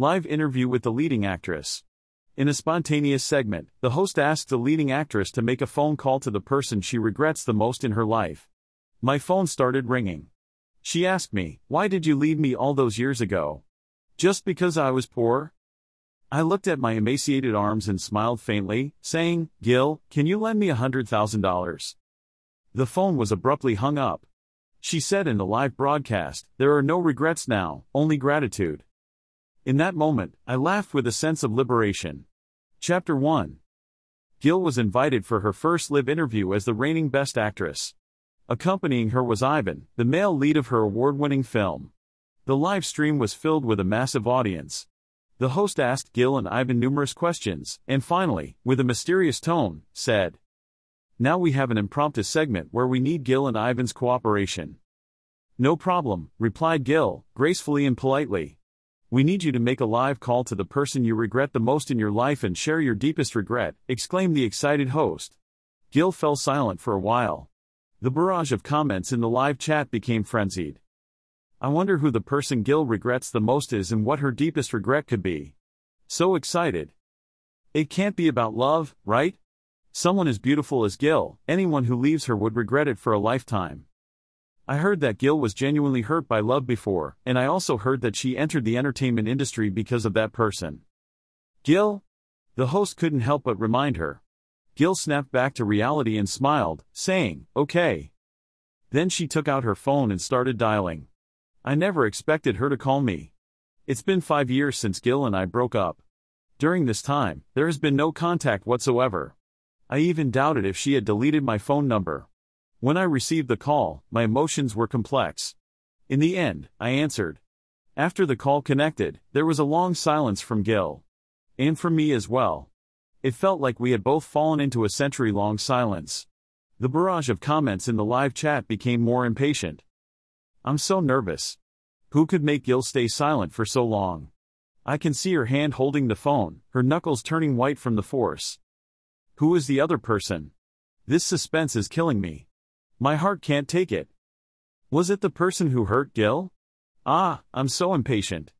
Live interview with the leading actress. In a spontaneous segment, the host asks the leading actress to make a phone call to the person she regrets the most in her life. My phone started ringing. She asked me, Why did you leave me all those years ago? Just because I was poor? I looked at my emaciated arms and smiled faintly, saying, Gil, can you lend me a $100,000? The phone was abruptly hung up. She said in the live broadcast, There are no regrets now, only gratitude. In that moment, I laughed with a sense of liberation. Chapter 1 Gil was invited for her first live interview as the reigning Best Actress. Accompanying her was Ivan, the male lead of her award winning film. The live stream was filled with a massive audience. The host asked Gil and Ivan numerous questions, and finally, with a mysterious tone, said, Now we have an impromptu segment where we need Gil and Ivan's cooperation. No problem, replied Gil, gracefully and politely. We need you to make a live call to the person you regret the most in your life and share your deepest regret, exclaimed the excited host. Gil fell silent for a while. The barrage of comments in the live chat became frenzied. I wonder who the person Gil regrets the most is and what her deepest regret could be. So excited. It can't be about love, right? Someone as beautiful as Gil, anyone who leaves her would regret it for a lifetime. I heard that Gil was genuinely hurt by love before, and I also heard that she entered the entertainment industry because of that person. Gil? The host couldn't help but remind her. Gil snapped back to reality and smiled, saying, Okay. Then she took out her phone and started dialing. I never expected her to call me. It's been five years since Gil and I broke up. During this time, there has been no contact whatsoever. I even doubted if she had deleted my phone number. When I received the call, my emotions were complex. In the end, I answered. After the call connected, there was a long silence from Gil. And from me as well. It felt like we had both fallen into a century long silence. The barrage of comments in the live chat became more impatient. I'm so nervous. Who could make Gil stay silent for so long? I can see her hand holding the phone, her knuckles turning white from the force. Who is the other person? This suspense is killing me. My heart can't take it. Was it the person who hurt Gil? Ah, I'm so impatient.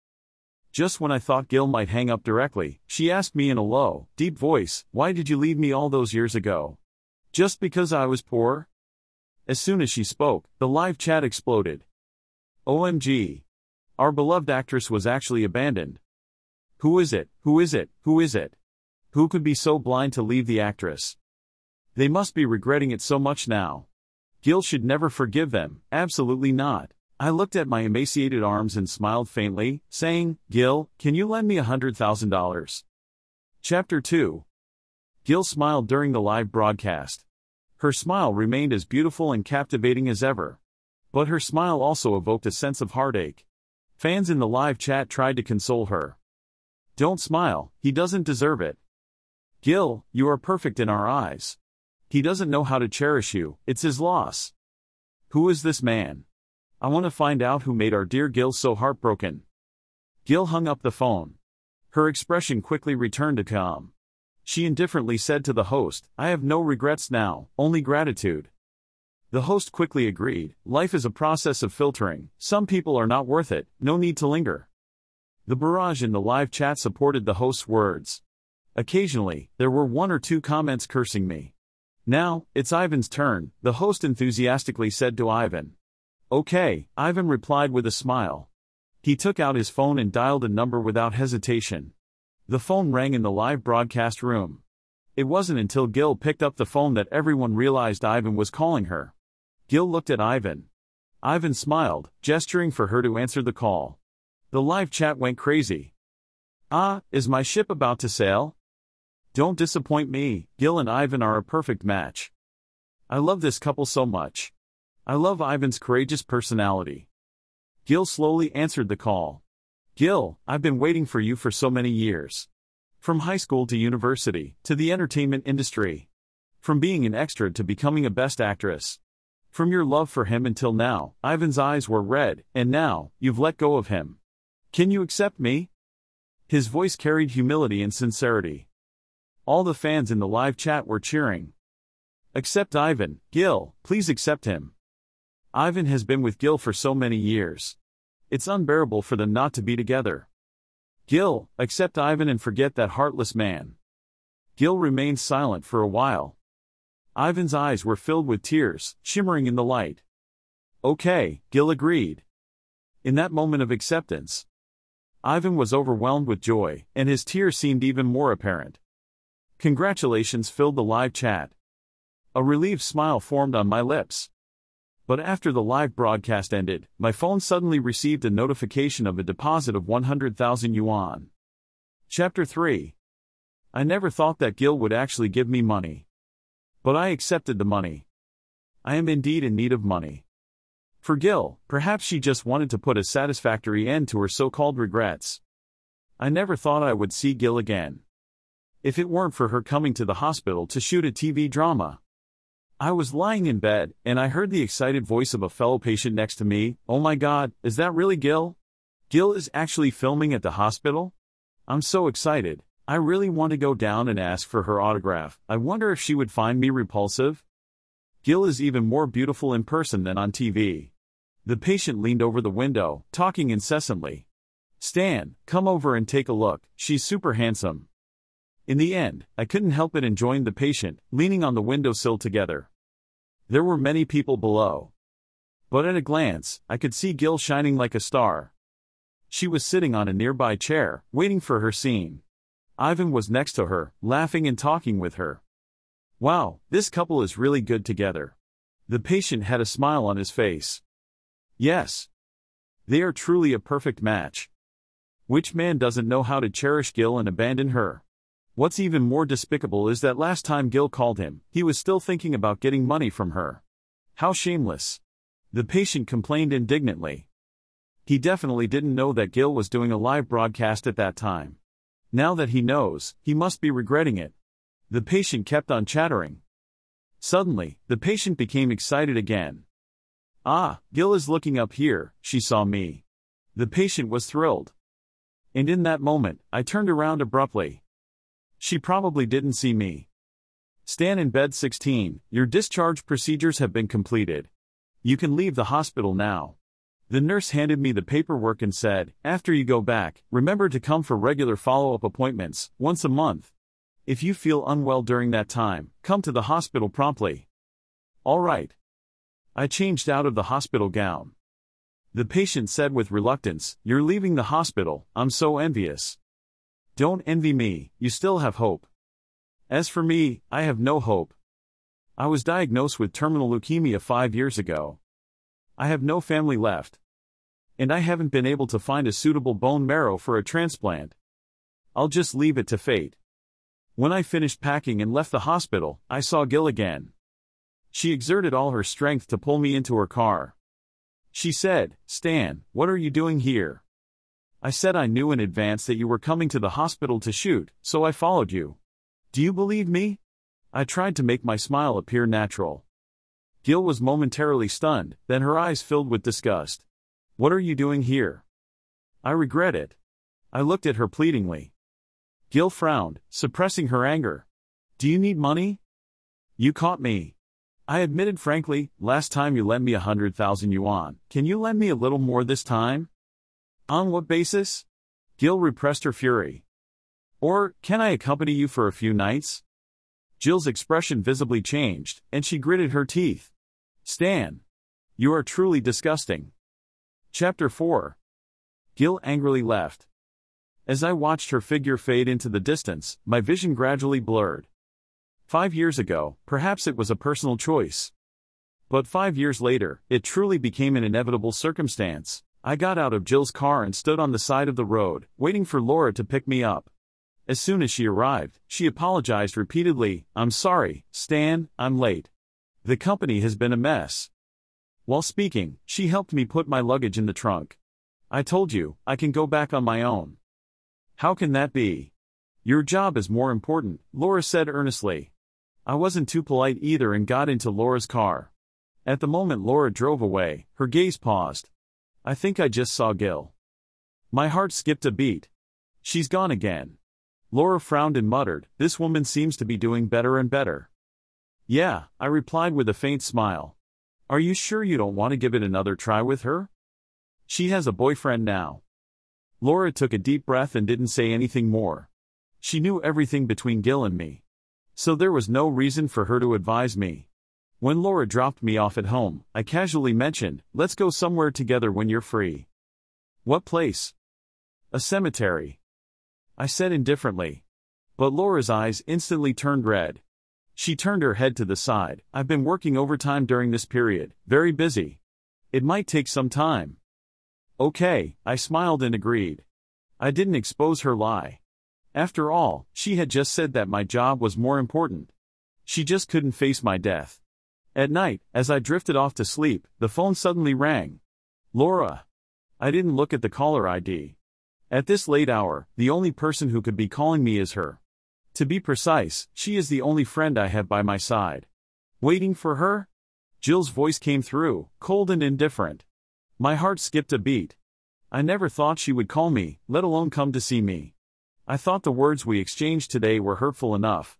Just when I thought Gil might hang up directly, she asked me in a low, deep voice, Why did you leave me all those years ago? Just because I was poor? As soon as she spoke, the live chat exploded. OMG. Our beloved actress was actually abandoned. Who is it? Who is it? Who is it? Who could be so blind to leave the actress? They must be regretting it so much now. Gil should never forgive them, absolutely not. I looked at my emaciated arms and smiled faintly, saying, Gil, can you lend me a $100,000? Chapter 2 Gil smiled during the live broadcast. Her smile remained as beautiful and captivating as ever. But her smile also evoked a sense of heartache. Fans in the live chat tried to console her. Don't smile, he doesn't deserve it. Gil, you are perfect in our eyes. He doesn't know how to cherish you, it's his loss. Who is this man? I want to find out who made our dear Gil so heartbroken. Gil hung up the phone. Her expression quickly returned to calm. She indifferently said to the host, I have no regrets now, only gratitude. The host quickly agreed, life is a process of filtering, some people are not worth it, no need to linger. The barrage in the live chat supported the host's words. Occasionally, there were one or two comments cursing me. Now, it's Ivan's turn, the host enthusiastically said to Ivan. Okay, Ivan replied with a smile. He took out his phone and dialed a number without hesitation. The phone rang in the live broadcast room. It wasn't until Gil picked up the phone that everyone realized Ivan was calling her. Gil looked at Ivan. Ivan smiled, gesturing for her to answer the call. The live chat went crazy. Ah, is my ship about to sail? Don't disappoint me, Gil and Ivan are a perfect match. I love this couple so much. I love Ivan's courageous personality. Gil slowly answered the call. Gil, I've been waiting for you for so many years. From high school to university, to the entertainment industry. From being an extra to becoming a best actress. From your love for him until now, Ivan's eyes were red, and now, you've let go of him. Can you accept me? His voice carried humility and sincerity. All the fans in the live chat were cheering. Accept Ivan, Gil, please accept him. Ivan has been with Gil for so many years. It's unbearable for them not to be together. Gil, accept Ivan and forget that heartless man. Gil remained silent for a while. Ivan's eyes were filled with tears, shimmering in the light. Okay, Gil agreed. In that moment of acceptance, Ivan was overwhelmed with joy, and his tears seemed even more apparent. Congratulations filled the live chat. A relieved smile formed on my lips. But after the live broadcast ended, my phone suddenly received a notification of a deposit of 100,000 yuan. Chapter 3 I never thought that Gil would actually give me money. But I accepted the money. I am indeed in need of money. For Gil, perhaps she just wanted to put a satisfactory end to her so called regrets. I never thought I would see Gil again. If it weren't for her coming to the hospital to shoot a TV drama. I was lying in bed, and I heard the excited voice of a fellow patient next to me Oh my god, is that really Gil? Gil is actually filming at the hospital? I'm so excited. I really want to go down and ask for her autograph. I wonder if she would find me repulsive? Gil is even more beautiful in person than on TV. The patient leaned over the window, talking incessantly. Stan, come over and take a look, she's super handsome. In the end, I couldn't help it and joined the patient, leaning on the windowsill together. There were many people below. But at a glance, I could see Gil shining like a star. She was sitting on a nearby chair, waiting for her scene. Ivan was next to her, laughing and talking with her. Wow, this couple is really good together. The patient had a smile on his face. Yes. They are truly a perfect match. Which man doesn't know how to cherish Gil and abandon her? What's even more despicable is that last time Gil called him, he was still thinking about getting money from her. How shameless. The patient complained indignantly. He definitely didn't know that Gil was doing a live broadcast at that time. Now that he knows, he must be regretting it. The patient kept on chattering. Suddenly, the patient became excited again. Ah, Gil is looking up here, she saw me. The patient was thrilled. And in that moment, I turned around abruptly. She probably didn't see me. Stan in bed 16, your discharge procedures have been completed. You can leave the hospital now. The nurse handed me the paperwork and said, After you go back, remember to come for regular follow up appointments, once a month. If you feel unwell during that time, come to the hospital promptly. All right. I changed out of the hospital gown. The patient said with reluctance, You're leaving the hospital, I'm so envious. Don't envy me, you still have hope. As for me, I have no hope. I was diagnosed with terminal leukemia five years ago. I have no family left. And I haven't been able to find a suitable bone marrow for a transplant. I'll just leave it to fate. When I finished packing and left the hospital, I saw Gil again. She exerted all her strength to pull me into her car. She said, Stan, what are you doing here? I said I knew in advance that you were coming to the hospital to shoot, so I followed you. Do you believe me? I tried to make my smile appear natural. Gil was momentarily stunned, then her eyes filled with disgust. What are you doing here? I regret it. I looked at her pleadingly. Gil frowned, suppressing her anger. Do you need money? You caught me. I admitted frankly, last time you lent me a hundred thousand yuan, can you lend me a little more this time? On what basis? Gil repressed her fury. Or, can I accompany you for a few nights? Gil's expression visibly changed, and she gritted her teeth. Stan. You are truly disgusting. Chapter 4 Gil angrily left. As I watched her figure fade into the distance, my vision gradually blurred. Five years ago, perhaps it was a personal choice. But five years later, it truly became an inevitable circumstance. I got out of Gil's car and stood on the side of the road, waiting for Laura to pick me up. As soon as she arrived, she apologized repeatedly I'm sorry, Stan, I'm late. The company has been a mess. While speaking, she helped me put my luggage in the trunk. I told you, I can go back on my own. How can that be? Your job is more important, Laura said earnestly. I wasn't too polite either and got into Laura's car. At the moment Laura drove away, her gaze paused. I think I just saw Gil. My heart skipped a beat. She's gone again. Laura frowned and muttered, This woman seems to be doing better and better. Yeah, I replied with a faint smile. Are you sure you don't want to give it another try with her? She has a boyfriend now. Laura took a deep breath and didn't say anything more. She knew everything between Gil and me. So there was no reason for her to advise me. When Laura dropped me off at home, I casually mentioned, let's go somewhere together when you're free. What place? A cemetery. I said indifferently. But Laura's eyes instantly turned red. She turned her head to the side. I've been working overtime during this period, very busy. It might take some time. Okay, I smiled and agreed. I didn't expose her lie. After all, she had just said that my job was more important. She just couldn't face my death. At night, as I drifted off to sleep, the phone suddenly rang. Laura. I didn't look at the caller ID. At this late hour, the only person who could be calling me is her. To be precise, she is the only friend I have by my side. Waiting for her? Gil's voice came through, cold and indifferent. My heart skipped a beat. I never thought she would call me, let alone come to see me. I thought the words we exchanged today were hurtful enough.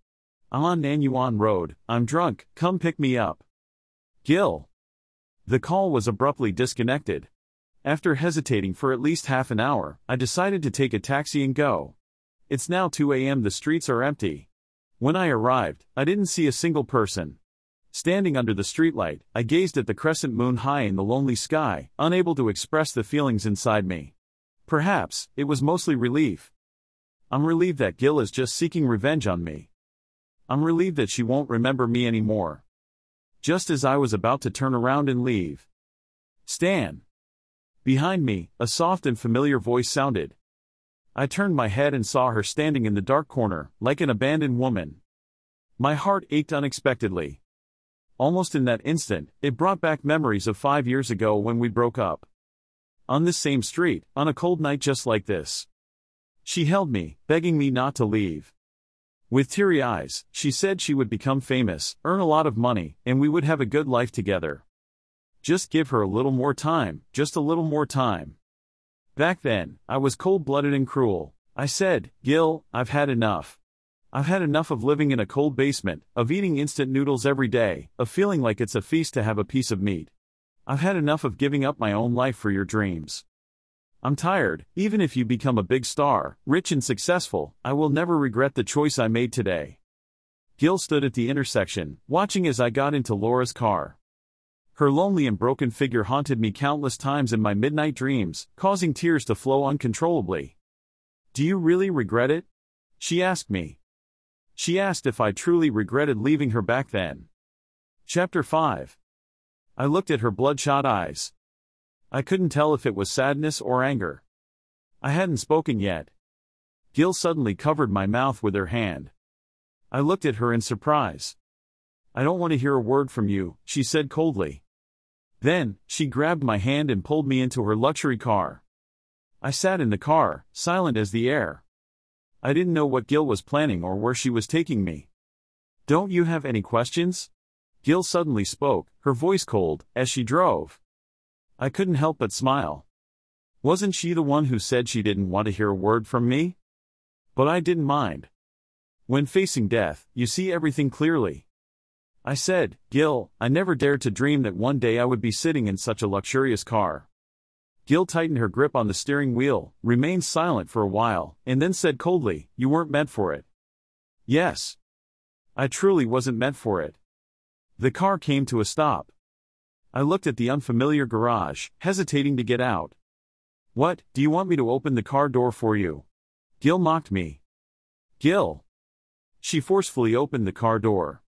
On Nanyuan Road, I'm drunk, come pick me up. Gil. The call was abruptly disconnected. After hesitating for at least half an hour, I decided to take a taxi and go. It's now 2 a.m., the streets are empty. When I arrived, I didn't see a single person. Standing under the streetlight, I gazed at the crescent moon high in the lonely sky, unable to express the feelings inside me. Perhaps, it was mostly relief. I'm relieved that Gil is just seeking revenge on me. I'm relieved that she won't remember me anymore. Just as I was about to turn around and leave. Stan. Behind me, a soft and familiar voice sounded. I turned my head and saw her standing in the dark corner, like an abandoned woman. My heart ached unexpectedly. Almost in that instant, it brought back memories of five years ago when we broke up. On this same street, on a cold night just like this. She held me, begging me not to leave. With teary eyes, she said she would become famous, earn a lot of money, and we would have a good life together. Just give her a little more time, just a little more time. Back then, I was cold blooded and cruel. I said, Gil, I've had enough. I've had enough of living in a cold basement, of eating instant noodles every day, of feeling like it's a feast to have a piece of meat. I've had enough of giving up my own life for your dreams. I'm tired, even if you become a big star, rich and successful, I will never regret the choice I made today. Gil stood at the intersection, watching as I got into Laura's car. Her lonely and broken figure haunted me countless times in my midnight dreams, causing tears to flow uncontrollably. Do you really regret it? She asked me. She asked if I truly regretted leaving her back then. Chapter 5 I looked at her bloodshot eyes. I couldn't tell if it was sadness or anger. I hadn't spoken yet. Gil suddenly covered my mouth with her hand. I looked at her in surprise. I don't want to hear a word from you, she said coldly. Then, she grabbed my hand and pulled me into her luxury car. I sat in the car, silent as the air. I didn't know what Gil was planning or where she was taking me. Don't you have any questions? Gil suddenly spoke, her voice cold, as she drove. I couldn't help but smile. Wasn't she the one who said she didn't want to hear a word from me? But I didn't mind. When facing death, you see everything clearly. I said, Gil, I never dared to dream that one day I would be sitting in such a luxurious car. Gil tightened her grip on the steering wheel, remained silent for a while, and then said coldly, You weren't meant for it. Yes. I truly wasn't meant for it. The car came to a stop. I looked at the unfamiliar garage, hesitating to get out. What, do you want me to open the car door for you? Gil mocked me. Gil. She forcefully opened the car door.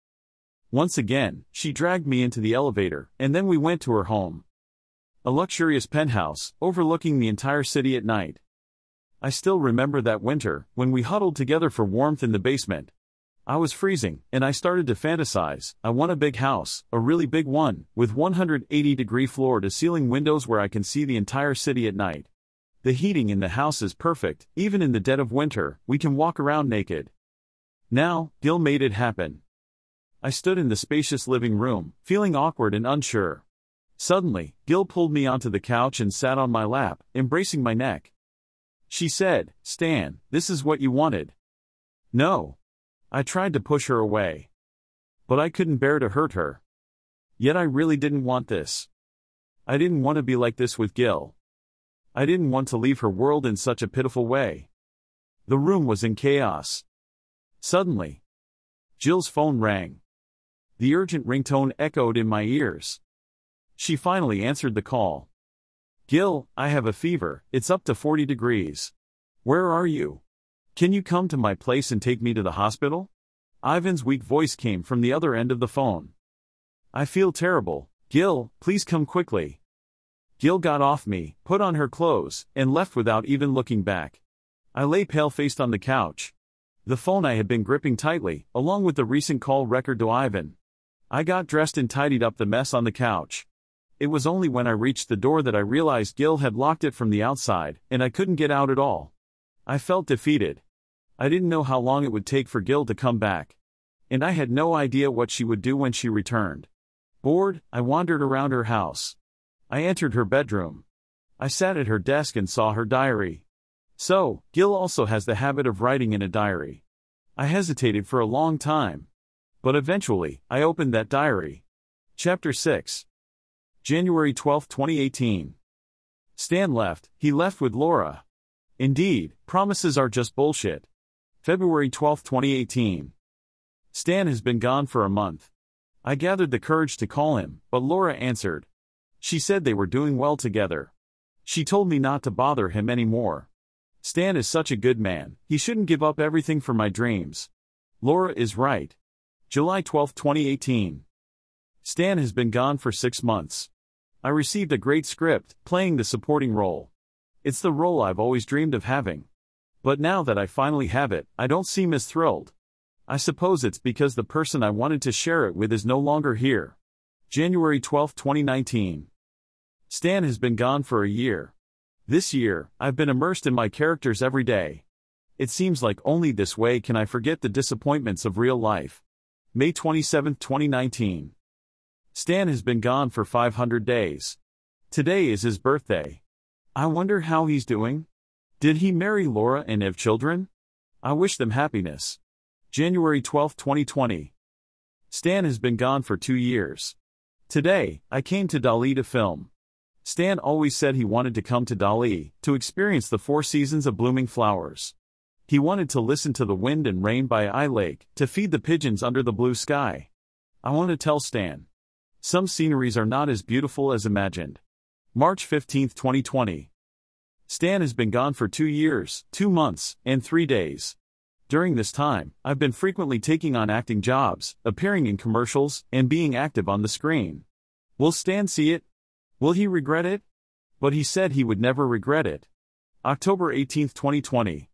Once again, she dragged me into the elevator, and then we went to her home. A luxurious penthouse, overlooking the entire city at night. I still remember that winter, when we huddled together for warmth in the basement. I was freezing, and I started to fantasize. I want a big house, a really big one, with 180 degree floor to ceiling windows where I can see the entire city at night. The heating in the house is perfect, even in the dead of winter, we can walk around naked. Now, Gil made it happen. I stood in the spacious living room, feeling awkward and unsure. Suddenly, Gil pulled me onto the couch and sat on my lap, embracing my neck. She said, Stan, this is what you wanted. No. I tried to push her away. But I couldn't bear to hurt her. Yet I really didn't want this. I didn't want to be like this with Gil. I didn't want to leave her world in such a pitiful way. The room was in chaos. Suddenly, Gil's phone rang. The urgent ringtone echoed in my ears. She finally answered the call. Gil, I have a fever, it's up to 40 degrees. Where are you? Can you come to my place and take me to the hospital? Ivan's weak voice came from the other end of the phone. I feel terrible. Gil, please come quickly. Gil got off me, put on her clothes, and left without even looking back. I lay pale faced on the couch. The phone I had been gripping tightly, along with the recent call record to Ivan. I got dressed and tidied up the mess on the couch. It was only when I reached the door that I realized Gil had locked it from the outside, and I couldn't get out at all. I felt defeated. I didn't know how long it would take for Gil to come back. And I had no idea what she would do when she returned. Bored, I wandered around her house. I entered her bedroom. I sat at her desk and saw her diary. So, Gil also has the habit of writing in a diary. I hesitated for a long time. But eventually, I opened that diary. Chapter 6 January 12, 2018. Stan left, he left with Laura. Indeed, promises are just bullshit. February 12, 2018. Stan has been gone for a month. I gathered the courage to call him, but Laura answered. She said they were doing well together. She told me not to bother him anymore. Stan is such a good man, he shouldn't give up everything for my dreams. Laura is right. July 12, 2018. Stan has been gone for six months. I received a great script, playing the supporting role. It's the role I've always dreamed of having. But now that I finally have it, I don't seem as thrilled. I suppose it's because the person I wanted to share it with is no longer here. January 12, 2019. Stan has been gone for a year. This year, I've been immersed in my characters every day. It seems like only this way can I forget the disappointments of real life. May 27, 2019. Stan has been gone for 500 days. Today is his birthday. I wonder how he's doing. Did he marry Laura and have children? I wish them happiness. January 12, 2020. Stan has been gone for two years. Today, I came to Dali to film. Stan always said he wanted to come to Dali to experience the four seasons of blooming flowers. He wanted to listen to the wind and rain by Eye Lake, to feed the pigeons under the blue sky. I want to tell Stan. Some sceneries are not as beautiful as imagined. March 15, 2020. Stan has been gone for two years, two months, and three days. During this time, I've been frequently taking on acting jobs, appearing in commercials, and being active on the screen. Will Stan see it? Will he regret it? But he said he would never regret it. October 18, 2020.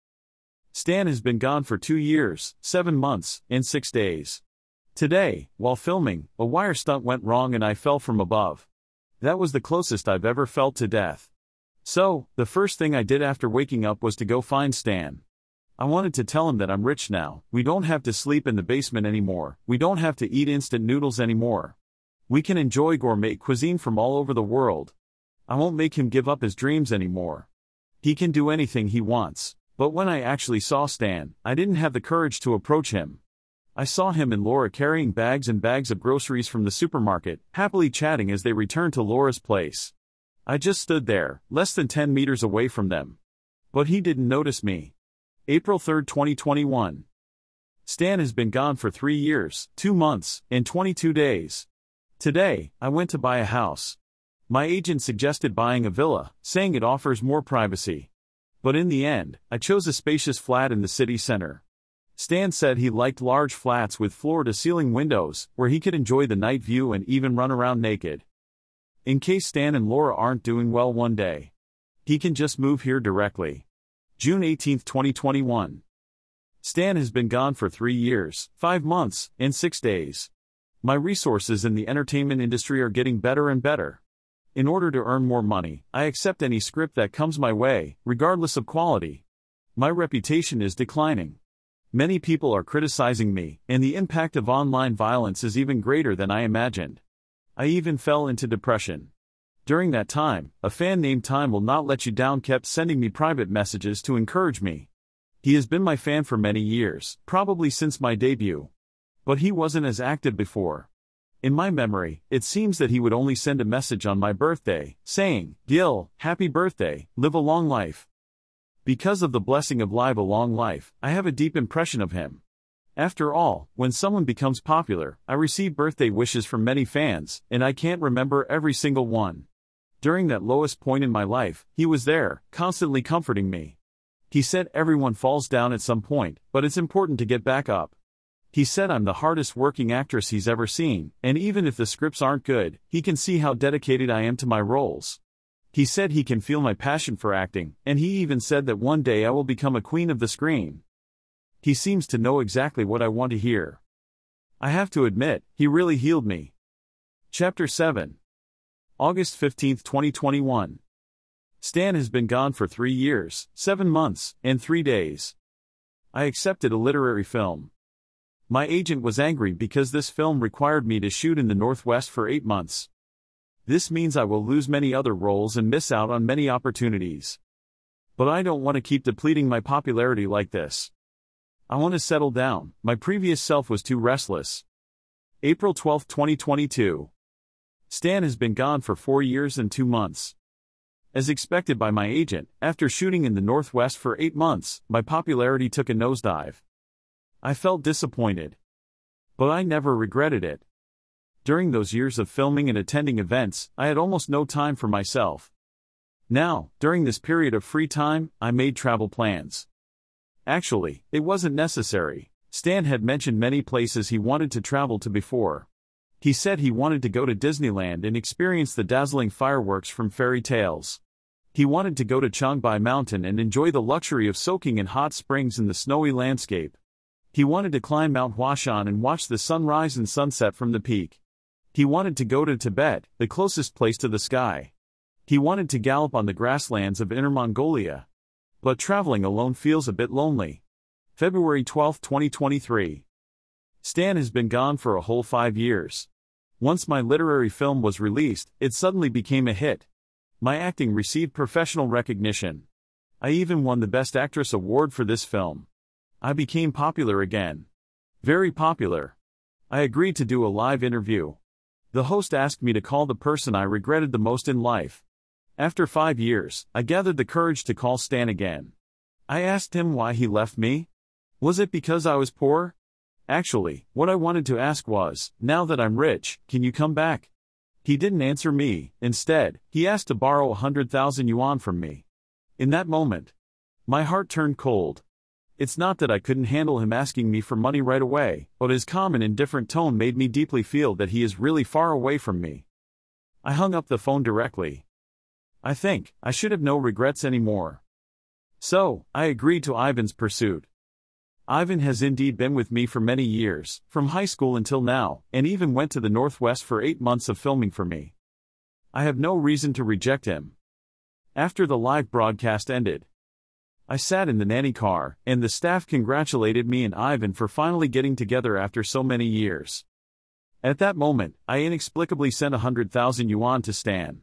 Stan has been gone for two years, seven months, and six days. Today, while filming, a wire stunt went wrong and I fell from above. That was the closest I've ever felt to death. So, the first thing I did after waking up was to go find Stan. I wanted to tell him that I'm rich now, we don't have to sleep in the basement anymore, we don't have to eat instant noodles anymore. We can enjoy gourmet cuisine from all over the world. I won't make him give up his dreams anymore. He can do anything he wants. But when I actually saw Stan, I didn't have the courage to approach him. I saw him and Laura carrying bags and bags of groceries from the supermarket, happily chatting as they returned to Laura's place. I just stood there, less than 10 meters away from them. But he didn't notice me. April 3, 2021. Stan has been gone for three years, two months, and 22 days. Today, I went to buy a house. My agent suggested buying a villa, saying it offers more privacy. But in the end, I chose a spacious flat in the city center. Stan said he liked large flats with floor to ceiling windows, where he could enjoy the night view and even run around naked. In case Stan and Laura aren't doing well one day, he can just move here directly. June 18, 2021. Stan has been gone for three years, five months, and six days. My resources in the entertainment industry are getting better and better. In order to earn more money, I accept any script that comes my way, regardless of quality. My reputation is declining. Many people are criticizing me, and the impact of online violence is even greater than I imagined. I even fell into depression. During that time, a fan named Time Will Not Let You Down kept sending me private messages to encourage me. He has been my fan for many years, probably since my debut. But he wasn't as active before. In my memory, it seems that he would only send a message on my birthday, saying, Gil, happy birthday, live a long life. Because of the blessing of live a long life, I have a deep impression of him. After all, when someone becomes popular, I receive birthday wishes from many fans, and I can't remember every single one. During that lowest point in my life, he was there, constantly comforting me. He said everyone falls down at some point, but it's important to get back up. He said I'm the hardest working actress he's ever seen, and even if the scripts aren't good, he can see how dedicated I am to my roles. He said he can feel my passion for acting, and he even said that one day I will become a queen of the screen. He seems to know exactly what I want to hear. I have to admit, he really healed me. Chapter 7 August 15, 2021. Stan has been gone for three years, seven months, and three days. I accepted a literary film. My agent was angry because this film required me to shoot in the Northwest for eight months. This means I will lose many other roles and miss out on many opportunities. But I don't want to keep depleting my popularity like this. I want to settle down, my previous self was too restless. April 12, 2022. Stan has been gone for four years and two months. As expected by my agent, after shooting in the Northwest for eight months, my popularity took a nosedive. I felt disappointed. But I never regretted it. During those years of filming and attending events, I had almost no time for myself. Now, during this period of free time, I made travel plans. Actually, it wasn't necessary. Stan had mentioned many places he wanted to travel to before. He said he wanted to go to Disneyland and experience the dazzling fireworks from fairy tales. He wanted to go to Changbai Mountain and enjoy the luxury of soaking in hot springs in the snowy landscape. He wanted to climb Mount Huashan and watch the sunrise and sunset from the peak. He wanted to go to Tibet, the closest place to the sky. He wanted to gallop on the grasslands of Inner Mongolia. But traveling alone feels a bit lonely. February 12, 2023. Stan has been gone for a whole five years. Once my literary film was released, it suddenly became a hit. My acting received professional recognition. I even won the Best Actress award for this film. I became popular again. Very popular. I agreed to do a live interview. The host asked me to call the person I regretted the most in life. After five years, I gathered the courage to call Stan again. I asked him why he left me. Was it because I was poor? Actually, what I wanted to ask was, now that I'm rich, can you come back? He didn't answer me, instead, he asked to borrow a hundred thousand yuan from me. In that moment, my heart turned cold. It's not that I couldn't handle him asking me for money right away, but his calm and indifferent tone made me deeply feel that he is really far away from me. I hung up the phone directly, I think, I should have no regrets anymore. So, I agreed to Ivan's pursuit. Ivan has indeed been with me for many years, from high school until now, and even went to the Northwest for eight months of filming for me. I have no reason to reject him. After the live broadcast ended, I sat in the nanny car, and the staff congratulated me and Ivan for finally getting together after so many years. At that moment, I inexplicably sent a hundred thousand yuan to Stan.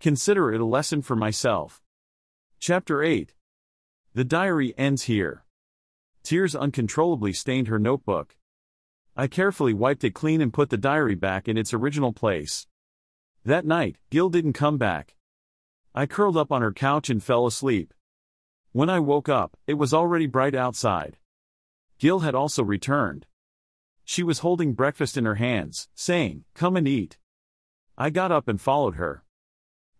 Consider it a lesson for myself. Chapter 8 The diary ends here. Tears uncontrollably stained her notebook. I carefully wiped it clean and put the diary back in its original place. That night, Gil didn't come back. I curled up on her couch and fell asleep. When I woke up, it was already bright outside. Gil had also returned. She was holding breakfast in her hands, saying, Come and eat. I got up and followed her.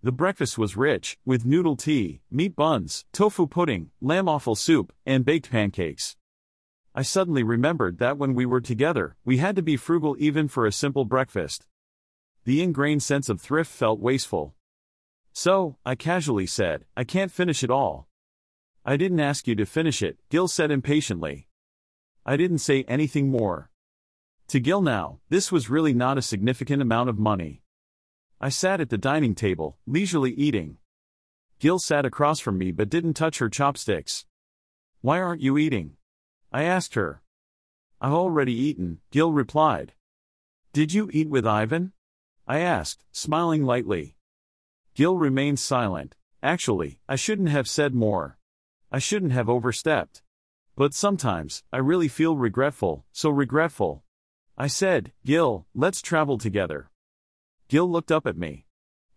The breakfast was rich, with noodle tea, meat buns, tofu pudding, lamb offal soup, and baked pancakes. I suddenly remembered that when we were together, we had to be frugal even for a simple breakfast. The ingrained sense of thrift felt wasteful. So, I casually said, I can't finish it all. I didn't ask you to finish it, Gil said impatiently. I didn't say anything more. To Gil now, this was really not a significant amount of money. I sat at the dining table, leisurely eating. Gil sat across from me but didn't touch her chopsticks. Why aren't you eating? I asked her. I've already eaten, Gil replied. Did you eat with Ivan? I asked, smiling lightly. Gil remained silent. Actually, I shouldn't have said more. I shouldn't have overstepped. But sometimes, I really feel regretful, so regretful. I said, Gil, let's travel together. Gil looked up at me.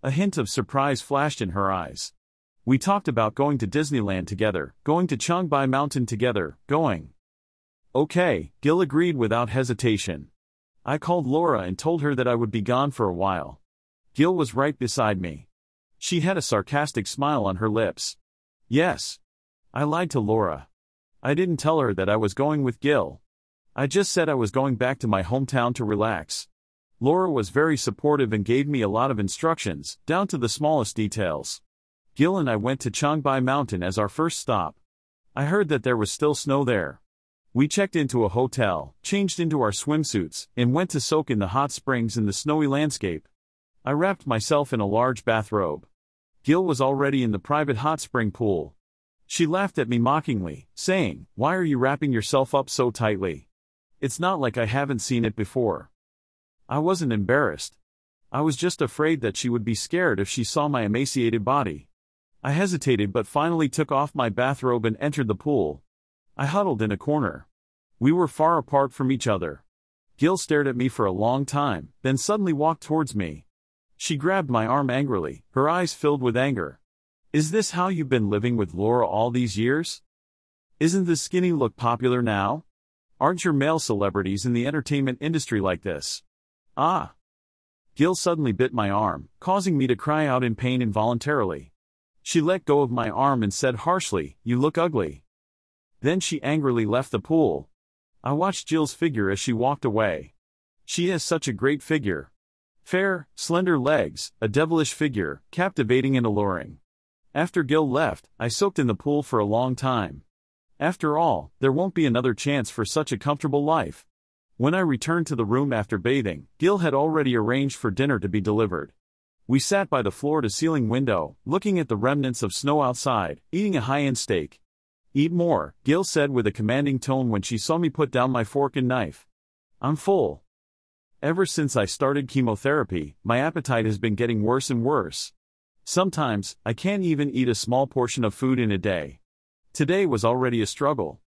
A hint of surprise flashed in her eyes. We talked about going to Disneyland together, going to Changbai Mountain together, going. Okay, Gil agreed without hesitation. I called Laura and told her that I would be gone for a while. Gil was right beside me. She had a sarcastic smile on her lips. Yes. I lied to Laura. I didn't tell her that I was going with Gil. I just said I was going back to my hometown to relax. Laura was very supportive and gave me a lot of instructions, down to the smallest details. Gil and I went to Changbai Mountain as our first stop. I heard that there was still snow there. We checked into a hotel, changed into our swimsuits, and went to soak in the hot springs in the snowy landscape. I wrapped myself in a large bathrobe. Gil was already in the private hot spring pool. She laughed at me mockingly, saying, Why are you wrapping yourself up so tightly? It's not like I haven't seen it before. I wasn't embarrassed. I was just afraid that she would be scared if she saw my emaciated body. I hesitated but finally took off my bathrobe and entered the pool. I huddled in a corner. We were far apart from each other. Gil stared at me for a long time, then suddenly walked towards me. She grabbed my arm angrily, her eyes filled with anger. Is this how you've been living with Laura all these years? Isn't the skinny look popular now? Aren't your male celebrities in the entertainment industry like this? Ah! Gil suddenly bit my arm, causing me to cry out in pain involuntarily. She let go of my arm and said harshly, You look ugly. Then she angrily left the pool. I watched Gil's figure as she walked away. She has such a great figure. Fair, slender legs, a devilish figure, captivating and alluring. After Gil left, I soaked in the pool for a long time. After all, there won't be another chance for such a comfortable life. When I returned to the room after bathing, Gil had already arranged for dinner to be delivered. We sat by the floor to ceiling window, looking at the remnants of snow outside, eating a high end steak. Eat more, Gil said with a commanding tone when she saw me put down my fork and knife. I'm full. Ever since I started chemotherapy, my appetite has been getting worse and worse. Sometimes, I can't even eat a small portion of food in a day. Today was already a struggle.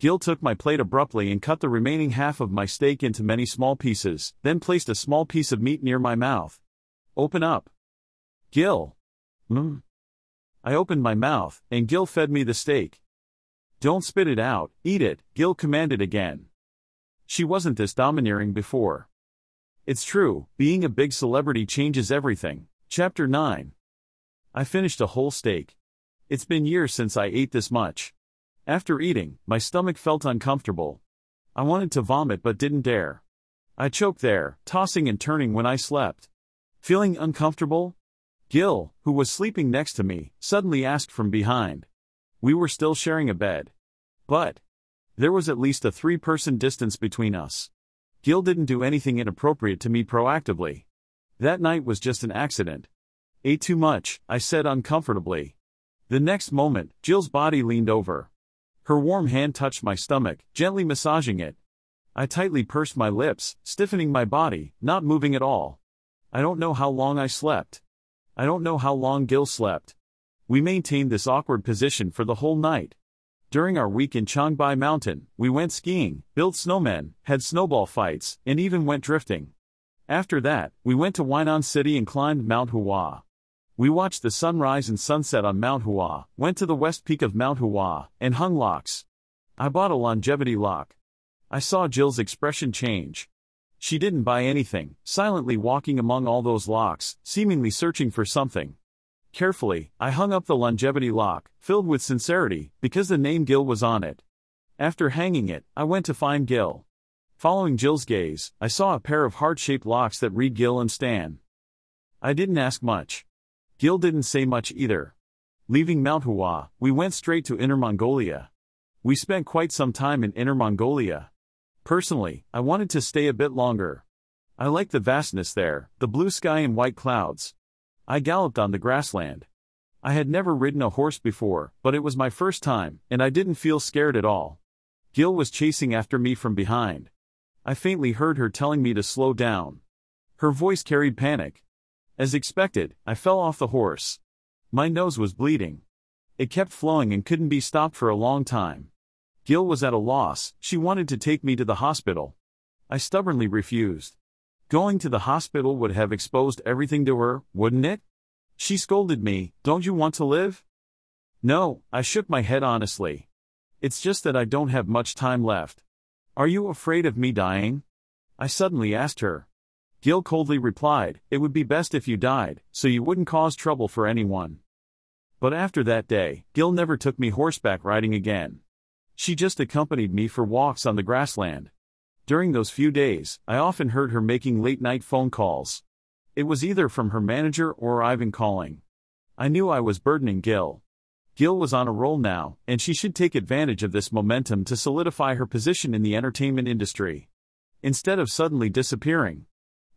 Gil took my plate abruptly and cut the remaining half of my steak into many small pieces, then placed a small piece of meat near my mouth. Open up. Gil. Mmm. I opened my mouth, and Gil fed me the steak. Don't spit it out, eat it, Gil commanded again. She wasn't this domineering before. It's true, being a big celebrity changes everything. Chapter 9. I finished a whole steak. It's been years since I ate this much. After eating, my stomach felt uncomfortable. I wanted to vomit but didn't dare. I choked there, tossing and turning when I slept. Feeling uncomfortable? Gil, who was sleeping next to me, suddenly asked from behind. We were still sharing a bed. But, there was at least a three person distance between us. Gil didn't do anything inappropriate to me proactively. That night was just an accident. Ate too much, I said uncomfortably. The next moment, Gil's body leaned over. Her warm hand touched my stomach, gently massaging it. I tightly pursed my lips, stiffening my body, not moving at all. I don't know how long I slept. I don't know how long Gil slept. We maintained this awkward position for the whole night. During our week in Changbai Mountain, we went skiing, built snowmen, had snowball fights, and even went drifting. After that, we went to Huayin City and climbed Mount Hua. We watched the sunrise and sunset on Mount Hua, went to the west peak of Mount Hua, and hung locks. I bought a longevity lock. I saw Gil's expression change. She didn't buy anything, silently walking among all those locks, seemingly searching for something. Carefully, I hung up the longevity lock, filled with sincerity, because the name Gil was on it. After hanging it, I went to find Gil. Following Gil's gaze, I saw a pair of heart shaped locks that read Gil and Stan. I didn't ask much. Gil didn't say much either. Leaving Mount Hua, we went straight to Inner Mongolia. We spent quite some time in Inner Mongolia. Personally, I wanted to stay a bit longer. I liked the vastness there, the blue sky and white clouds. I galloped on the grassland. I had never ridden a horse before, but it was my first time, and I didn't feel scared at all. Gil was chasing after me from behind. I faintly heard her telling me to slow down. Her voice carried panic. As expected, I fell off the horse. My nose was bleeding. It kept flowing and couldn't be stopped for a long time. Gil was at a loss, she wanted to take me to the hospital. I stubbornly refused. Going to the hospital would have exposed everything to her, wouldn't it? She scolded me, Don't you want to live? No, I shook my head honestly. It's just that I don't have much time left. Are you afraid of me dying? I suddenly asked her. Gil coldly replied, It would be best if you died, so you wouldn't cause trouble for anyone. But after that day, Gil never took me horseback riding again. She just accompanied me for walks on the grassland. During those few days, I often heard her making late night phone calls. It was either from her manager or Ivan calling. I knew I was burdening Gil. Gil was on a roll now, and she should take advantage of this momentum to solidify her position in the entertainment industry. Instead of suddenly disappearing.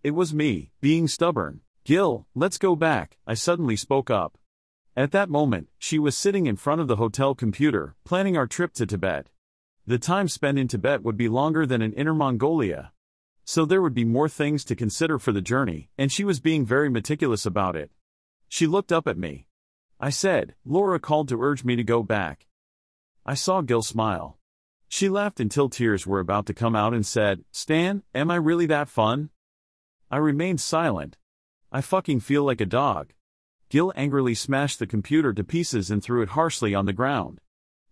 It was me, being stubborn. Gil, let's go back, I suddenly spoke up. At that moment, she was sitting in front of the hotel computer, planning our trip to Tibet. The time spent in Tibet would be longer than in Inner Mongolia. So there would be more things to consider for the journey, and she was being very meticulous about it. She looked up at me. I said, Laura called to urge me to go back. I saw Gil smile. She laughed until tears were about to come out and said, Stan, am I really that fun? I remained silent. I fucking feel like a dog. Gil angrily smashed the computer to pieces and threw it harshly on the ground.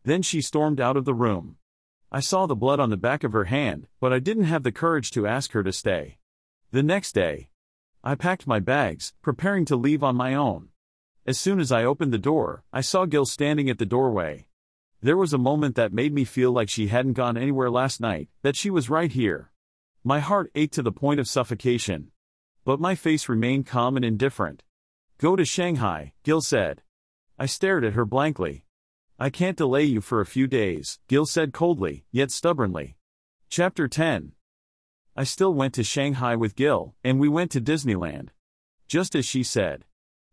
Then she stormed out of the room. I saw the blood on the back of her hand, but I didn't have the courage to ask her to stay. The next day, I packed my bags, preparing to leave on my own. As soon as I opened the door, I saw Gil standing at the doorway. There was a moment that made me feel like she hadn't gone anywhere last night, that she was right here. My heart ached to the point of suffocation. But my face remained calm and indifferent. Go to Shanghai, Gil said. I stared at her blankly. I can't delay you for a few days, Gil said coldly, yet stubbornly. Chapter 10 I still went to Shanghai with Gil, and we went to Disneyland. Just as she said.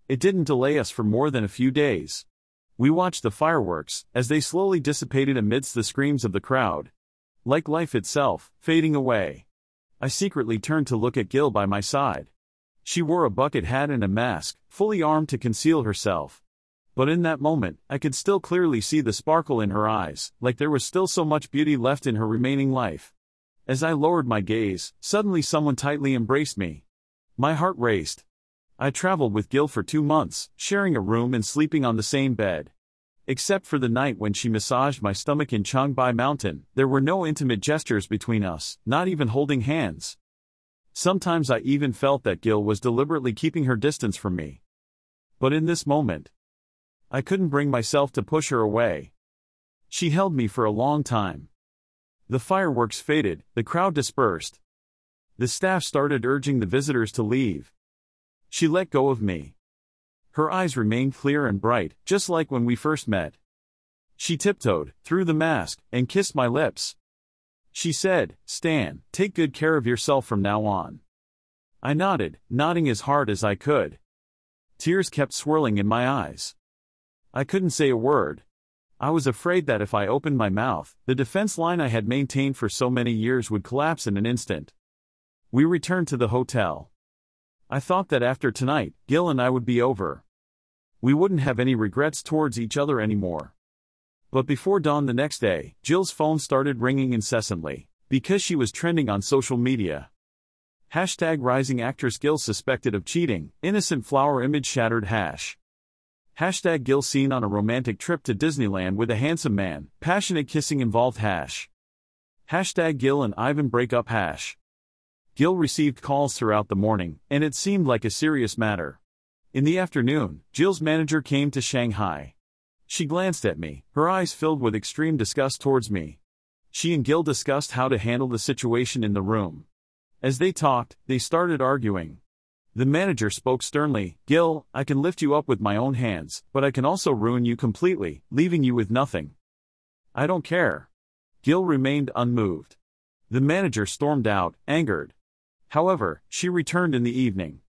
It didn't delay us for more than a few days. We watched the fireworks, as they slowly dissipated amidst the screams of the crowd. Like life itself, fading away. I secretly turned to look at Gil by my side. She wore a bucket hat and a mask, fully armed to conceal herself. But in that moment, I could still clearly see the sparkle in her eyes, like there was still so much beauty left in her remaining life. As I lowered my gaze, suddenly someone tightly embraced me. My heart raced. I traveled with Gil for two months, sharing a room and sleeping on the same bed. Except for the night when she massaged my stomach in Changbai Mountain, there were no intimate gestures between us, not even holding hands. Sometimes I even felt that Gil was deliberately keeping her distance from me. But in this moment, I couldn't bring myself to push her away. She held me for a long time. The fireworks faded, the crowd dispersed. The staff started urging the visitors to leave. She let go of me. Her eyes remained clear and bright, just like when we first met. She tiptoed, through the mask, and kissed my lips. She said, Stan, take good care of yourself from now on. I nodded, nodding as hard as I could. Tears kept swirling in my eyes. I couldn't say a word. I was afraid that if I opened my mouth, the defense line I had maintained for so many years would collapse in an instant. We returned to the hotel. I thought that after tonight, Gil and I would be over. We wouldn't have any regrets towards each other anymore. But before dawn the next day, Gil's phone started ringing incessantly, because she was trending on social media. Hashtag rising actress Gil suspected of cheating, innocent flower image shattered hash. Hashtag Gil seen on a romantic trip to Disneyland with a handsome man, passionate kissing involved hash. Hashtag Gil and Ivan break up hash. Gil received calls throughout the morning, and it seemed like a serious matter. In the afternoon, Gil's manager came to Shanghai. She glanced at me, her eyes filled with extreme disgust towards me. She and Gil discussed how to handle the situation in the room. As they talked, they started arguing. The manager spoke sternly Gil, I can lift you up with my own hands, but I can also ruin you completely, leaving you with nothing. I don't care. Gil remained unmoved. The manager stormed out, angered. However, she returned in the evening.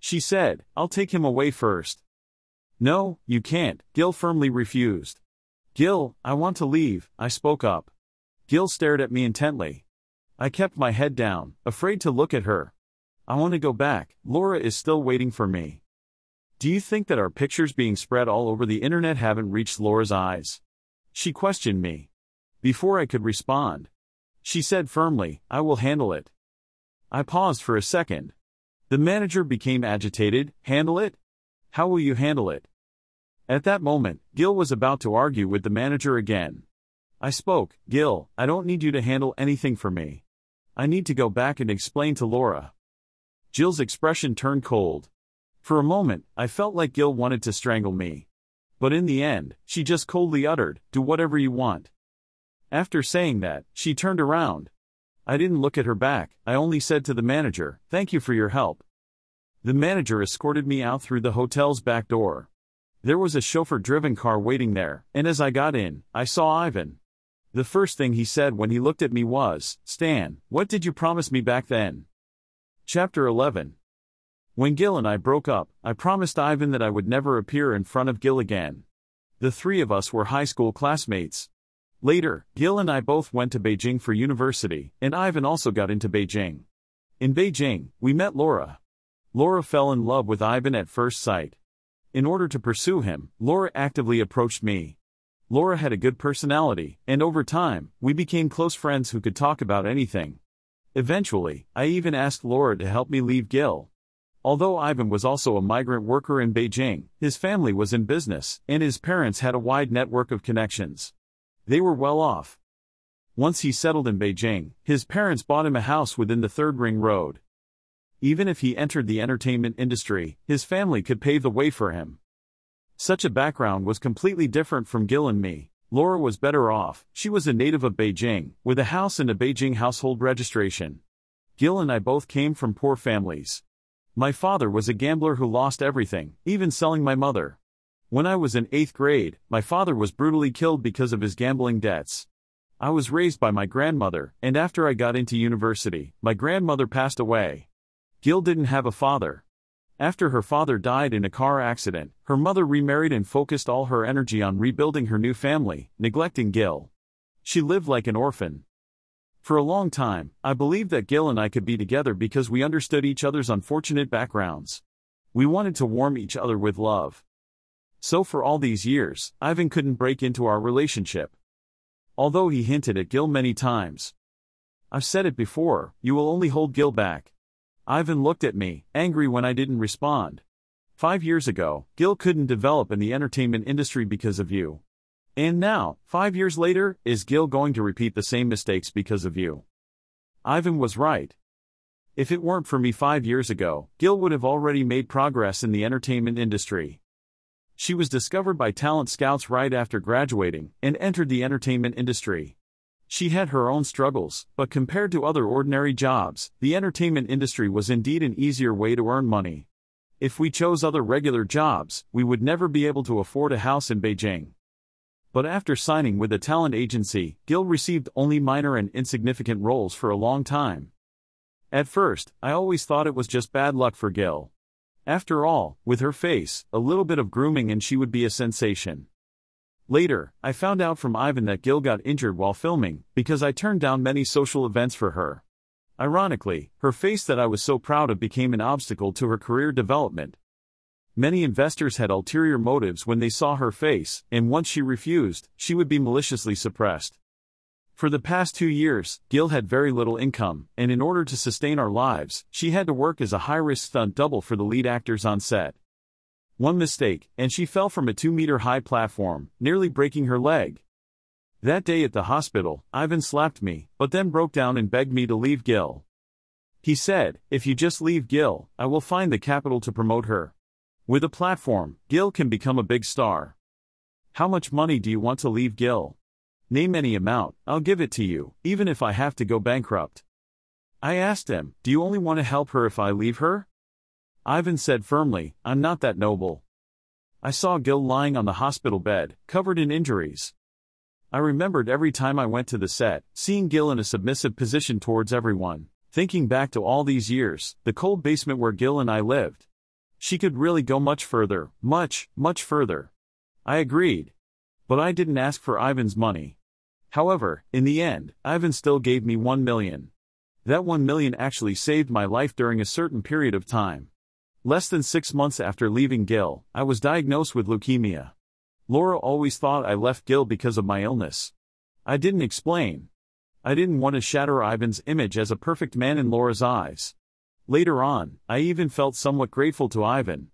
She said, I'll take him away first. No, you can't, Gil firmly refused. Gil, I want to leave, I spoke up. Gil stared at me intently. I kept my head down, afraid to look at her. I want to go back, Laura is still waiting for me. Do you think that our pictures being spread all over the internet haven't reached Laura's eyes? She questioned me. Before I could respond, she said firmly, I will handle it. I paused for a second. The manager became agitated. Handle it? How will you handle it? At that moment, Gil was about to argue with the manager again. I spoke, Gil, I don't need you to handle anything for me. I need to go back and explain to Laura. Gil's expression turned cold. For a moment, I felt like Gil wanted to strangle me. But in the end, she just coldly uttered, Do whatever you want. After saying that, she turned around. I didn't look at her back, I only said to the manager, Thank you for your help. The manager escorted me out through the hotel's back door. There was a chauffeur driven car waiting there, and as I got in, I saw Ivan. The first thing he said when he looked at me was, Stan, what did you promise me back then? Chapter 11 when Gil and I broke up, I promised Ivan that I would never appear in front of Gil again. The three of us were high school classmates. Later, Gil and I both went to Beijing for university, and Ivan also got into Beijing. In Beijing, we met Laura. Laura fell in love with Ivan at first sight. In order to pursue him, Laura actively approached me. Laura had a good personality, and over time, we became close friends who could talk about anything. Eventually, I even asked Laura to help me leave Gil. Although Ivan was also a migrant worker in Beijing, his family was in business, and his parents had a wide network of connections. They were well off. Once he settled in Beijing, his parents bought him a house within the Third Ring Road. Even if he entered the entertainment industry, his family could pave the way for him. Such a background was completely different from Gil and me. Laura was better off, she was a native of Beijing, with a house and a Beijing household registration. Gil and I both came from poor families. My father was a gambler who lost everything, even selling my mother. When I was in 8th grade, my father was brutally killed because of his gambling debts. I was raised by my grandmother, and after I got into university, my grandmother passed away. Gil didn't have a father. After her father died in a car accident, her mother remarried and focused all her energy on rebuilding her new family, neglecting Gil. She lived like an orphan. For a long time, I believed that Gil and I could be together because we understood each other's unfortunate backgrounds. We wanted to warm each other with love. So for all these years, Ivan couldn't break into our relationship. Although he hinted at Gil many times. I've said it before, you will only hold Gil back. Ivan looked at me, angry when I didn't respond. Five years ago, Gil couldn't develop in the entertainment industry because of you. And now, five years later, is Gil going to repeat the same mistakes because of you? Ivan was right. If it weren't for me five years ago, Gil would have already made progress in the entertainment industry. She was discovered by talent scouts right after graduating and entered the entertainment industry. She had her own struggles, but compared to other ordinary jobs, the entertainment industry was indeed an easier way to earn money. If we chose other regular jobs, we would never be able to afford a house in Beijing but after signing with a talent agency, Gil received only minor and insignificant roles for a long time. At first, I always thought it was just bad luck for Gil. After all, with her face, a little bit of grooming and she would be a sensation. Later, I found out from Ivan that Gil got injured while filming, because I turned down many social events for her. Ironically, her face that I was so proud of became an obstacle to her career development, Many investors had ulterior motives when they saw her face, and once she refused, she would be maliciously suppressed. For the past two years, Gil had very little income, and in order to sustain our lives, she had to work as a high risk stunt double for the lead actors on set. One mistake, and she fell from a two meter high platform, nearly breaking her leg. That day at the hospital, Ivan slapped me, but then broke down and begged me to leave Gil. He said, If you just leave Gil, I will find the capital to promote her. With a platform, Gil can become a big star. How much money do you want to leave Gil? Name any amount, I'll give it to you, even if I have to go bankrupt. I asked him, Do you only want to help her if I leave her? Ivan said firmly, I'm not that noble. I saw Gil lying on the hospital bed, covered in injuries. I remembered every time I went to the set, seeing Gil in a submissive position towards everyone, thinking back to all these years, the cold basement where Gil and I lived. She could really go much further, much, much further. I agreed. But I didn't ask for Ivan's money. However, in the end, Ivan still gave me one million. That one million actually saved my life during a certain period of time. Less than six months after leaving Gil, I was diagnosed with leukemia. Laura always thought I left Gil because of my illness. I didn't explain. I didn't want to shatter Ivan's image as a perfect man in Laura's eyes. Later on, I even felt somewhat grateful to Ivan.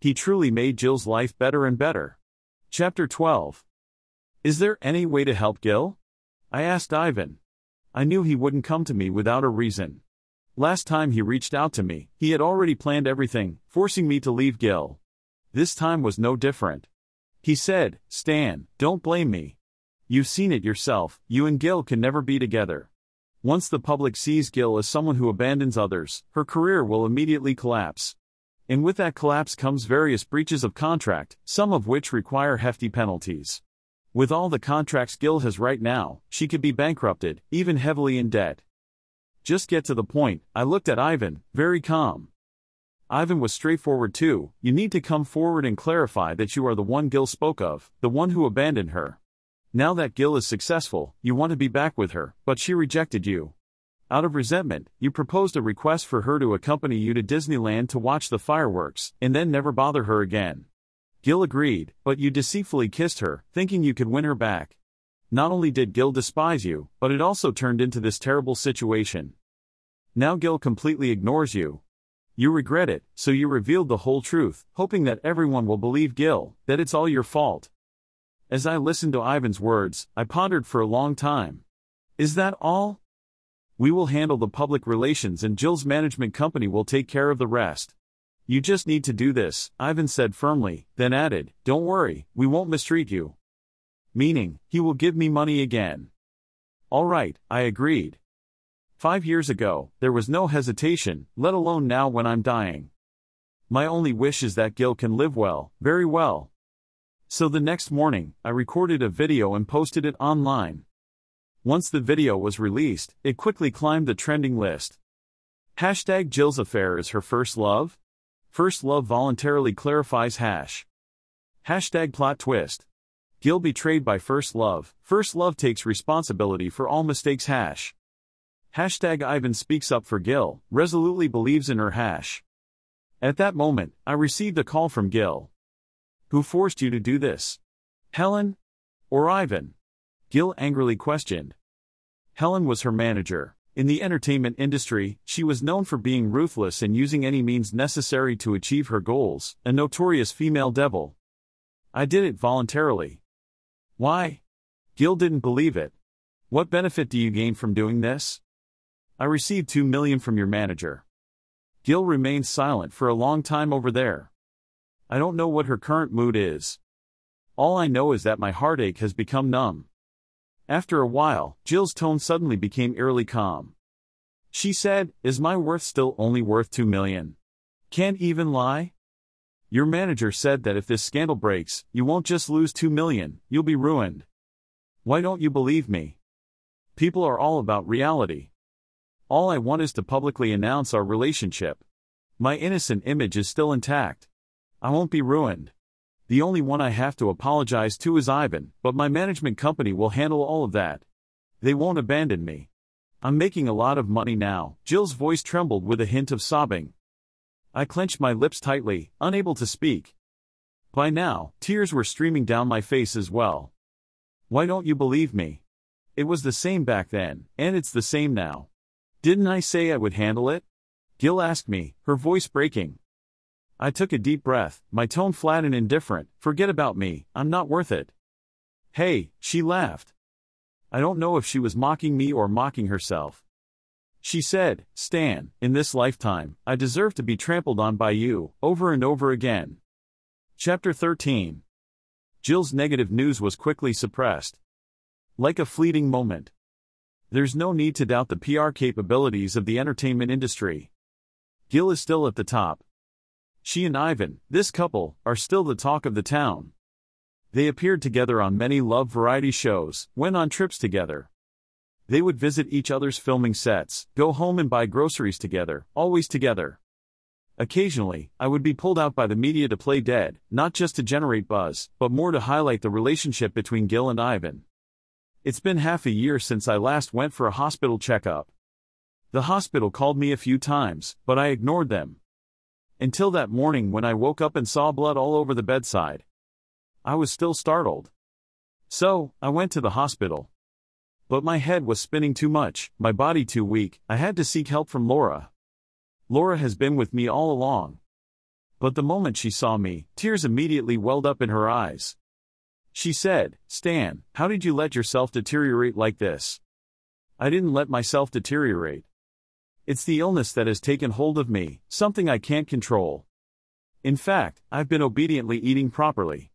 He truly made Gil's life better and better. Chapter 12 Is there any way to help Gil? I asked Ivan. I knew he wouldn't come to me without a reason. Last time he reached out to me, he had already planned everything, forcing me to leave Gil. This time was no different. He said, Stan, don't blame me. You've seen it yourself, you and Gil can never be together. Once the public sees Gil as someone who abandons others, her career will immediately collapse. And with that collapse comes various breaches of contract, some of which require hefty penalties. With all the contracts Gil has right now, she could be bankrupted, even heavily in debt. Just get to the point, I looked at Ivan, very calm. Ivan was straightforward too, you need to come forward and clarify that you are the one Gil spoke of, the one who abandoned her. Now that Gil is successful, you want to be back with her, but she rejected you. Out of resentment, you proposed a request for her to accompany you to Disneyland to watch the fireworks, and then never bother her again. Gil agreed, but you deceitfully kissed her, thinking you could win her back. Not only did Gil despise you, but it also turned into this terrible situation. Now Gil completely ignores you. You regret it, so you revealed the whole truth, hoping that everyone will believe Gil, that it's all your fault. As I listened to Ivan's words, I pondered for a long time. Is that all? We will handle the public relations and Gil's management company will take care of the rest. You just need to do this, Ivan said firmly, then added, Don't worry, we won't mistreat you. Meaning, he will give me money again. All right, I agreed. Five years ago, there was no hesitation, let alone now when I'm dying. My only wish is that Gil can live well, very well. So the next morning, I recorded a video and posted it online. Once the video was released, it quickly climbed the trending list. Hashtag Gil's affair is her first love? First love voluntarily clarifies hash. Hashtag plot twist. Gil betrayed by first love, first love takes responsibility for all mistakes hash. Hashtag Ivan speaks up for Gil, resolutely believes in her hash. At that moment, I received a call from Gil. Who forced you to do this? Helen? Or Ivan? Gil angrily questioned. Helen was her manager. In the entertainment industry, she was known for being ruthless and using any means necessary to achieve her goals, a notorious female devil. I did it voluntarily. Why? Gil didn't believe it. What benefit do you gain from doing this? I received two million from your manager. Gil remained silent for a long time over there. I don't know what her current mood is. All I know is that my heartache has become numb. After a while, Gil's tone suddenly became eerily calm. She said, Is my worth still only worth two million? Can't even lie? Your manager said that if this scandal breaks, you won't just lose two million, you'll be ruined. Why don't you believe me? People are all about reality. All I want is to publicly announce our relationship. My innocent image is still intact. I won't be ruined. The only one I have to apologize to is Ivan, but my management company will handle all of that. They won't abandon me. I'm making a lot of money now. Gil's voice trembled with a hint of sobbing. I clenched my lips tightly, unable to speak. By now, tears were streaming down my face as well. Why don't you believe me? It was the same back then, and it's the same now. Didn't I say I would handle it? Gil asked me, her voice breaking. I took a deep breath, my tone flat and indifferent. Forget about me, I'm not worth it. Hey, she laughed. I don't know if she was mocking me or mocking herself. She said, Stan, in this lifetime, I deserve to be trampled on by you, over and over again. Chapter 13 Gil's negative news was quickly suppressed. Like a fleeting moment. There's no need to doubt the PR capabilities of the entertainment industry. Gil is still at the top, she and Ivan, this couple, are still the talk of the town. They appeared together on many love variety shows, went on trips together. They would visit each other's filming sets, go home and buy groceries together, always together. Occasionally, I would be pulled out by the media to play dead, not just to generate buzz, but more to highlight the relationship between Gil and Ivan. It's been half a year since I last went for a hospital checkup. The hospital called me a few times, but I ignored them, until that morning when I woke up and saw blood all over the bedside. I was still startled. So, I went to the hospital. But my head was spinning too much, my body too weak, I had to seek help from Laura. Laura has been with me all along. But the moment she saw me, tears immediately welled up in her eyes. She said, Stan, how did you let yourself deteriorate like this? I didn't let myself deteriorate. It's the illness that has taken hold of me, something I can't control. In fact, I've been obediently eating properly.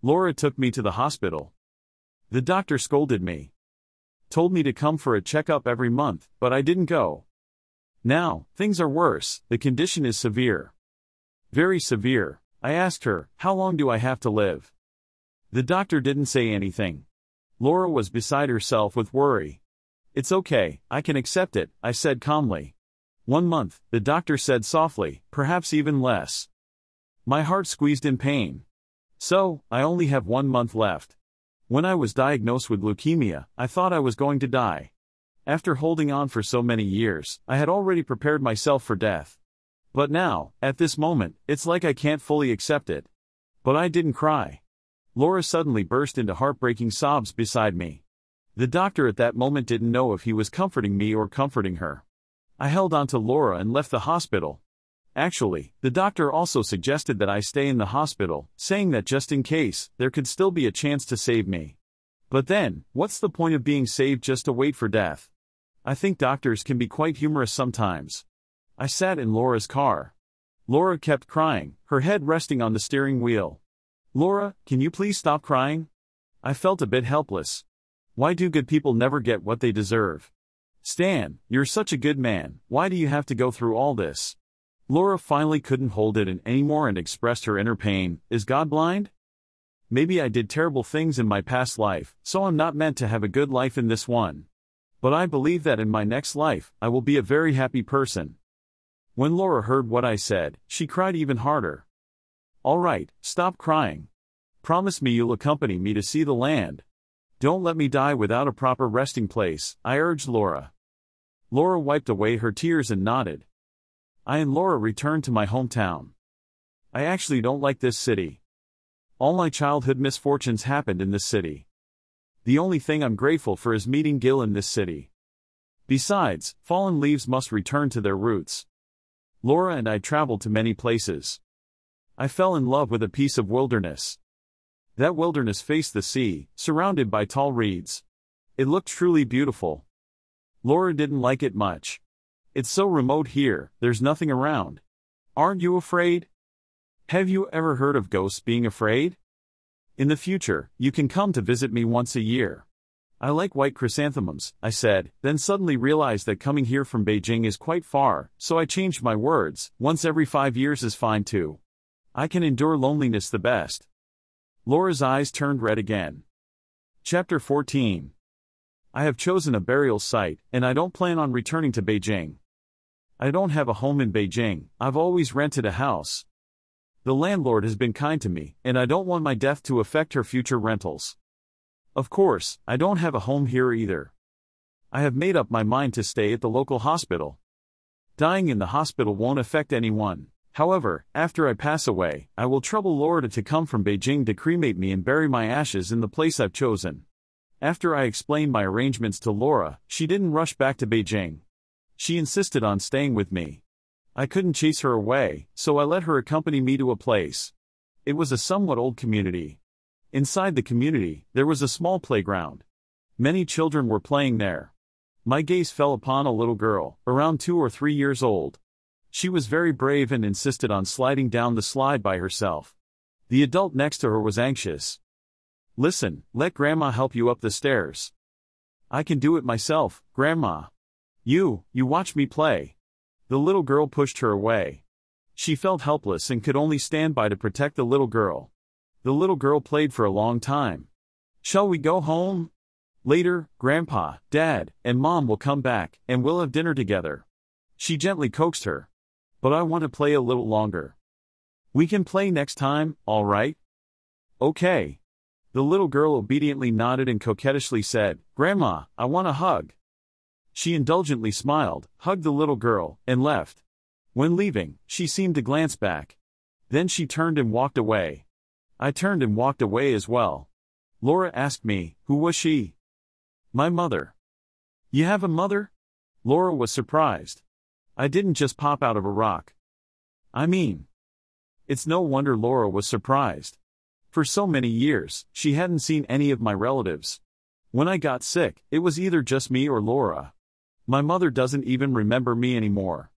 Laura took me to the hospital. The doctor scolded me. Told me to come for a checkup every month, but I didn't go. Now, things are worse, the condition is severe. Very severe. I asked her, How long do I have to live? The doctor didn't say anything. Laura was beside herself with worry. It's okay, I can accept it, I said calmly. One month, the doctor said softly, perhaps even less. My heart squeezed in pain. So, I only have one month left. When I was diagnosed with leukemia, I thought I was going to die. After holding on for so many years, I had already prepared myself for death. But now, at this moment, it's like I can't fully accept it. But I didn't cry. Laura suddenly burst into heartbreaking sobs beside me. The doctor at that moment didn't know if he was comforting me or comforting her. I held on to Laura and left the hospital. Actually, the doctor also suggested that I stay in the hospital, saying that just in case, there could still be a chance to save me. But then, what's the point of being saved just to wait for death? I think doctors can be quite humorous sometimes. I sat in Laura's car. Laura kept crying, her head resting on the steering wheel. Laura, can you please stop crying? I felt a bit helpless. Why do good people never get what they deserve? Stan, you're such a good man, why do you have to go through all this? Laura finally couldn't hold it in anymore and expressed her inner pain. Is God blind? Maybe I did terrible things in my past life, so I'm not meant to have a good life in this one. But I believe that in my next life, I will be a very happy person. When Laura heard what I said, she cried even harder. All right, stop crying. Promise me you'll accompany me to see the land. Don't let me die without a proper resting place, I urged Laura. Laura wiped away her tears and nodded. I and Laura returned to my hometown. I actually don't like this city. All my childhood misfortunes happened in this city. The only thing I'm grateful for is meeting Gil in this city. Besides, fallen leaves must return to their roots. Laura and I traveled to many places. I fell in love with a piece of wilderness. That wilderness faced the sea, surrounded by tall reeds. It looked truly beautiful. Laura didn't like it much. It's so remote here, there's nothing around. Aren't you afraid? Have you ever heard of ghosts being afraid? In the future, you can come to visit me once a year. I like white chrysanthemums, I said, then suddenly realized that coming here from Beijing is quite far, so I changed my words, once every five years is fine too. I can endure loneliness the best. Laura's eyes turned red again. Chapter 14 I have chosen a burial site, and I don't plan on returning to Beijing. I don't have a home in Beijing, I've always rented a house. The landlord has been kind to me, and I don't want my death to affect her future rentals. Of course, I don't have a home here either. I have made up my mind to stay at the local hospital. Dying in the hospital won't affect anyone. However, after I pass away, I will trouble Laura to come from Beijing to cremate me and bury my ashes in the place I've chosen. After I explained my arrangements to Laura, she didn't rush back to Beijing. She insisted on staying with me. I couldn't chase her away, so I let her accompany me to a place. It was a somewhat old community, Inside the community, there was a small playground. Many children were playing there. My gaze fell upon a little girl, around two or three years old. She was very brave and insisted on sliding down the slide by herself. The adult next to her was anxious. Listen, let Grandma help you up the stairs. I can do it myself, Grandma. You, you watch me play. The little girl pushed her away. She felt helpless and could only stand by to protect the little girl. The little girl played for a long time. Shall we go home? Later, Grandpa, Dad, and Mom will come back, and we'll have dinner together. She gently coaxed her. But I want to play a little longer. We can play next time, all right? Okay. The little girl obediently nodded and coquettishly said, Grandma, I want a hug. She indulgently smiled, hugged the little girl, and left. When leaving, she seemed to glance back. Then she turned and walked away. I turned and walked away as well. Laura asked me, who was she? My mother. You have a mother? Laura was surprised. I didn't just pop out of a rock. I mean, it's no wonder Laura was surprised. For so many years, she hadn't seen any of my relatives. When I got sick, it was either just me or Laura. My mother doesn't even remember me anymore.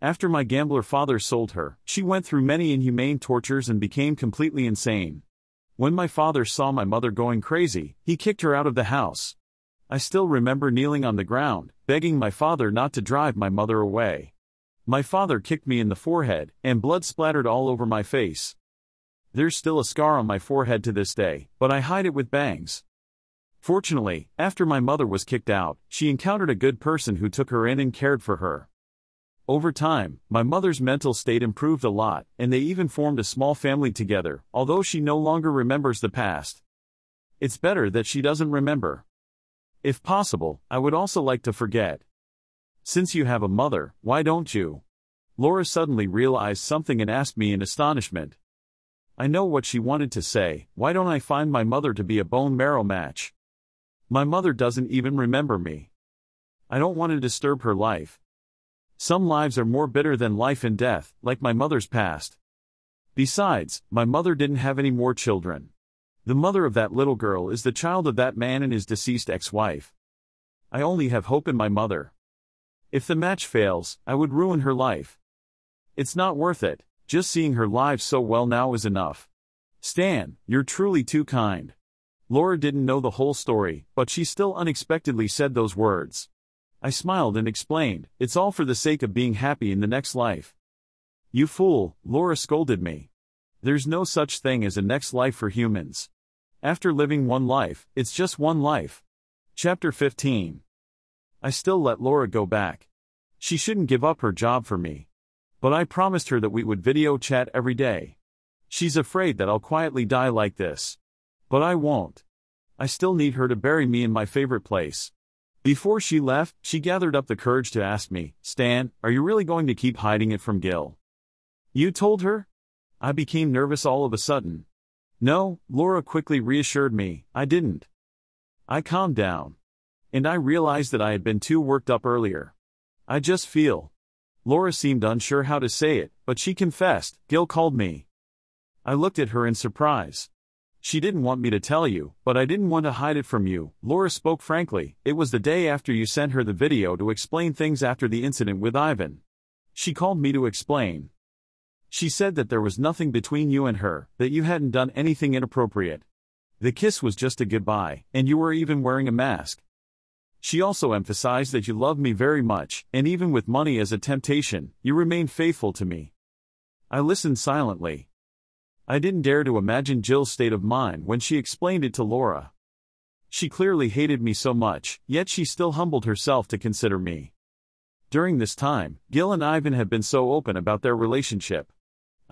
After my gambler father sold her, she went through many inhumane tortures and became completely insane. When my father saw my mother going crazy, he kicked her out of the house. I still remember kneeling on the ground, begging my father not to drive my mother away. My father kicked me in the forehead, and blood splattered all over my face. There's still a scar on my forehead to this day, but I hide it with bangs. Fortunately, after my mother was kicked out, she encountered a good person who took her in and cared for her. Over time, my mother's mental state improved a lot, and they even formed a small family together, although she no longer remembers the past. It's better that she doesn't remember. If possible, I would also like to forget. Since you have a mother, why don't you? Laura suddenly realized something and asked me in astonishment. I know what she wanted to say, why don't I find my mother to be a bone marrow match? My mother doesn't even remember me. I don't want to disturb her life. Some lives are more bitter than life and death, like my mother's past. Besides, my mother didn't have any more children. The mother of that little girl is the child of that man and his deceased ex-wife. I only have hope in my mother. If the match fails, I would ruin her life. It's not worth it, just seeing her live so well now is enough. Stan, you're truly too kind. Laura didn't know the whole story, but she still unexpectedly said those words. I smiled and explained, it's all for the sake of being happy in the next life. You fool, Laura scolded me. There's no such thing as a next life for humans. After living one life, it's just one life. Chapter 15 I still let Laura go back. She shouldn't give up her job for me. But I promised her that we would video chat every day. She's afraid that I'll quietly die like this. But I won't. I still need her to bury me in my favorite place. Before she left, she gathered up the courage to ask me, Stan, are you really going to keep hiding it from Gil? You told her? I became nervous all of a sudden. No, Laura quickly reassured me, I didn't. I calmed down. And I realized that I had been too worked up earlier. I just feel. Laura seemed unsure how to say it, but she confessed, Gil called me. I looked at her in surprise. She didn't want me to tell you, but I didn't want to hide it from you. Laura spoke frankly. It was the day after you sent her the video to explain things after the incident with Ivan. She called me to explain. She said that there was nothing between you and her, that you hadn't done anything inappropriate. The kiss was just a goodbye, and you were even wearing a mask. She also emphasized that you loved me very much, and even with money as a temptation, you remained faithful to me. I listened silently, I didn't dare to imagine Gil's state of mind when she explained it to Laura. She clearly hated me so much, yet she still humbled herself to consider me. During this time, Gil and Ivan have been so open about their relationship.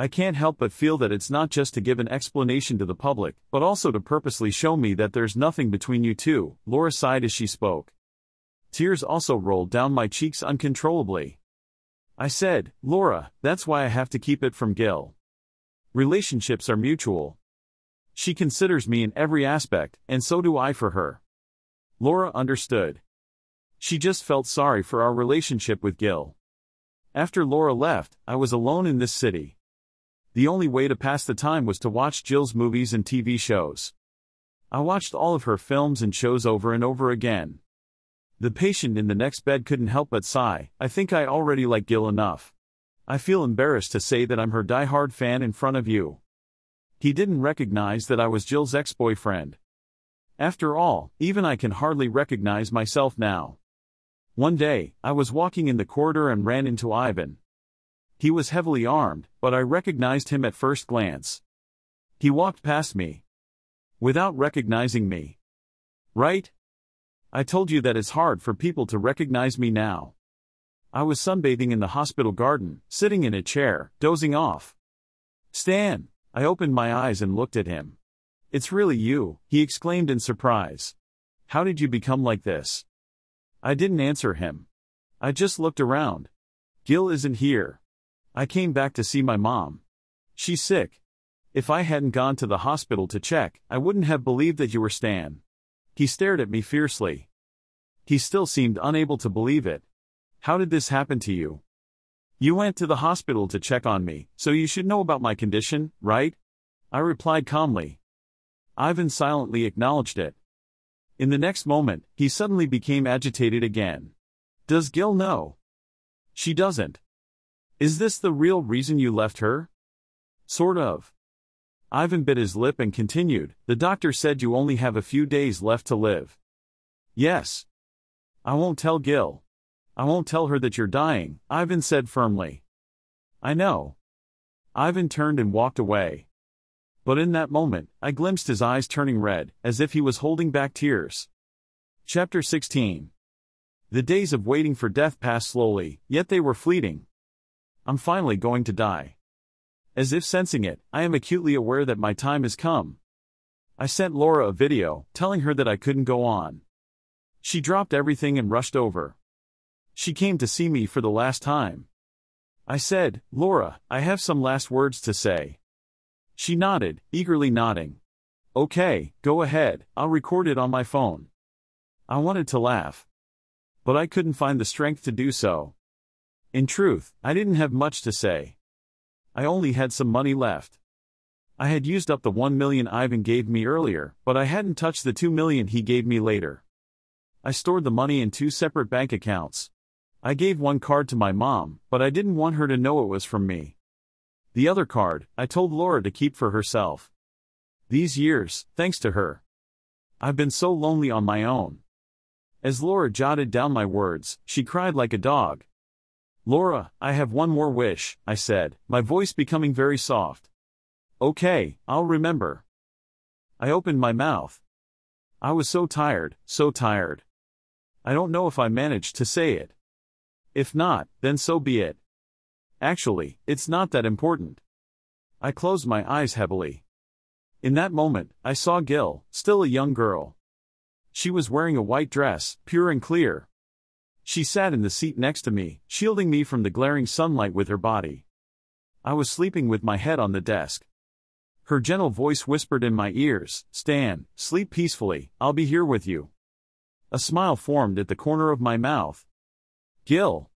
I can't help but feel that it's not just to give an explanation to the public, but also to purposely show me that there's nothing between you two, Laura sighed as she spoke. Tears also rolled down my cheeks uncontrollably. I said, Laura, that's why I have to keep it from Gil. Relationships are mutual. She considers me in every aspect, and so do I for her. Laura understood. She just felt sorry for our relationship with Gil. After Laura left, I was alone in this city. The only way to pass the time was to watch Gil's movies and TV shows. I watched all of her films and shows over and over again. The patient in the next bed couldn't help but sigh, I think I already like Gil enough. I feel embarrassed to say that I'm her die-hard fan in front of you. He didn't recognize that I was Gil's ex-boyfriend. After all, even I can hardly recognize myself now. One day, I was walking in the corridor and ran into Ivan. He was heavily armed, but I recognized him at first glance. He walked past me. Without recognizing me. Right? I told you that it's hard for people to recognize me now. I was sunbathing in the hospital garden, sitting in a chair, dozing off. Stan! I opened my eyes and looked at him. It's really you, he exclaimed in surprise. How did you become like this? I didn't answer him. I just looked around. Gil isn't here. I came back to see my mom. She's sick. If I hadn't gone to the hospital to check, I wouldn't have believed that you were Stan. He stared at me fiercely. He still seemed unable to believe it. How did this happen to you? You went to the hospital to check on me, so you should know about my condition, right? I replied calmly. Ivan silently acknowledged it. In the next moment, he suddenly became agitated again. Does Gil know? She doesn't. Is this the real reason you left her? Sort of. Ivan bit his lip and continued, The doctor said you only have a few days left to live. Yes. I won't tell Gil. I won't tell her that you're dying, Ivan said firmly. I know. Ivan turned and walked away. But in that moment, I glimpsed his eyes turning red, as if he was holding back tears. Chapter 16 The days of waiting for death passed slowly, yet they were fleeting. I'm finally going to die. As if sensing it, I am acutely aware that my time has come. I sent Laura a video, telling her that I couldn't go on. She dropped everything and rushed over. She came to see me for the last time. I said, Laura, I have some last words to say. She nodded, eagerly nodding. Okay, go ahead, I'll record it on my phone. I wanted to laugh. But I couldn't find the strength to do so. In truth, I didn't have much to say. I only had some money left. I had used up the 1 million Ivan gave me earlier, but I hadn't touched the 2 million he gave me later. I stored the money in two separate bank accounts. I gave one card to my mom, but I didn't want her to know it was from me. The other card, I told Laura to keep for herself. These years, thanks to her. I've been so lonely on my own. As Laura jotted down my words, she cried like a dog, Laura, I have one more wish, I said, my voice becoming very soft. Okay, I'll remember. I opened my mouth. I was so tired, so tired. I don't know if I managed to say it. If not, then so be it. Actually, it's not that important. I closed my eyes heavily. In that moment, I saw Gil, still a young girl. She was wearing a white dress, pure and clear, she sat in the seat next to me, shielding me from the glaring sunlight with her body. I was sleeping with my head on the desk. Her gentle voice whispered in my ears, Stan, sleep peacefully, I'll be here with you. A smile formed at the corner of my mouth. Gil.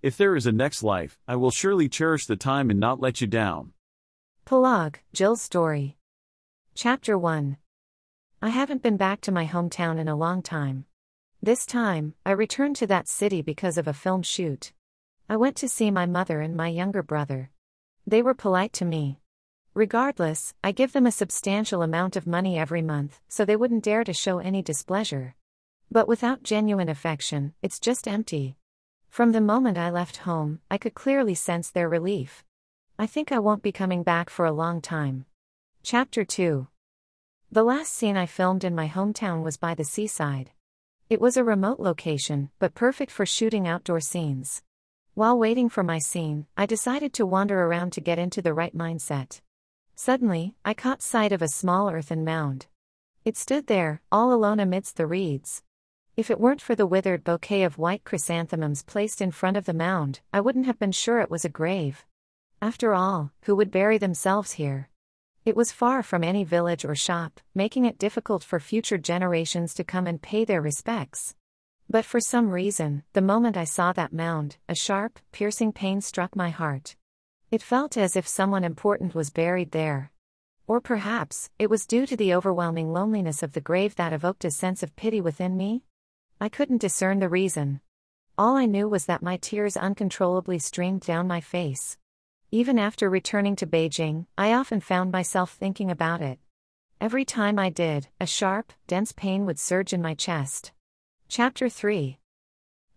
If there is a next life, I will surely cherish the time and not let you down. Prologue, Gil's story. Chapter 1. I haven't been back to my hometown in a long time. This time, I returned to that city because of a film shoot. I went to see my mother and my younger brother. They were polite to me. Regardless, I give them a substantial amount of money every month, so they wouldn't dare to show any displeasure. But without genuine affection, it's just empty. From the moment I left home, I could clearly sense their relief. I think I won't be coming back for a long time. Chapter 2 The last scene I filmed in my hometown was by the seaside. It was a remote location, but perfect for shooting outdoor scenes. While waiting for my scene, I decided to wander around to get into the right mindset. Suddenly, I caught sight of a small earthen mound. It stood there, all alone amidst the reeds. If it weren't for the withered bouquet of white chrysanthemums placed in front of the mound, I wouldn't have been sure it was a grave. After all, who would bury themselves here? It was far from any village or shop, making it difficult for future generations to come and pay their respects. But for some reason, the moment I saw that mound, a sharp, piercing pain struck my heart. It felt as if someone important was buried there. Or perhaps, it was due to the overwhelming loneliness of the grave that evoked a sense of pity within me? I couldn't discern the reason. All I knew was that my tears uncontrollably streamed down my face. Even after returning to Beijing, I often found myself thinking about it. Every time I did, a sharp, dense pain would surge in my chest. Chapter 3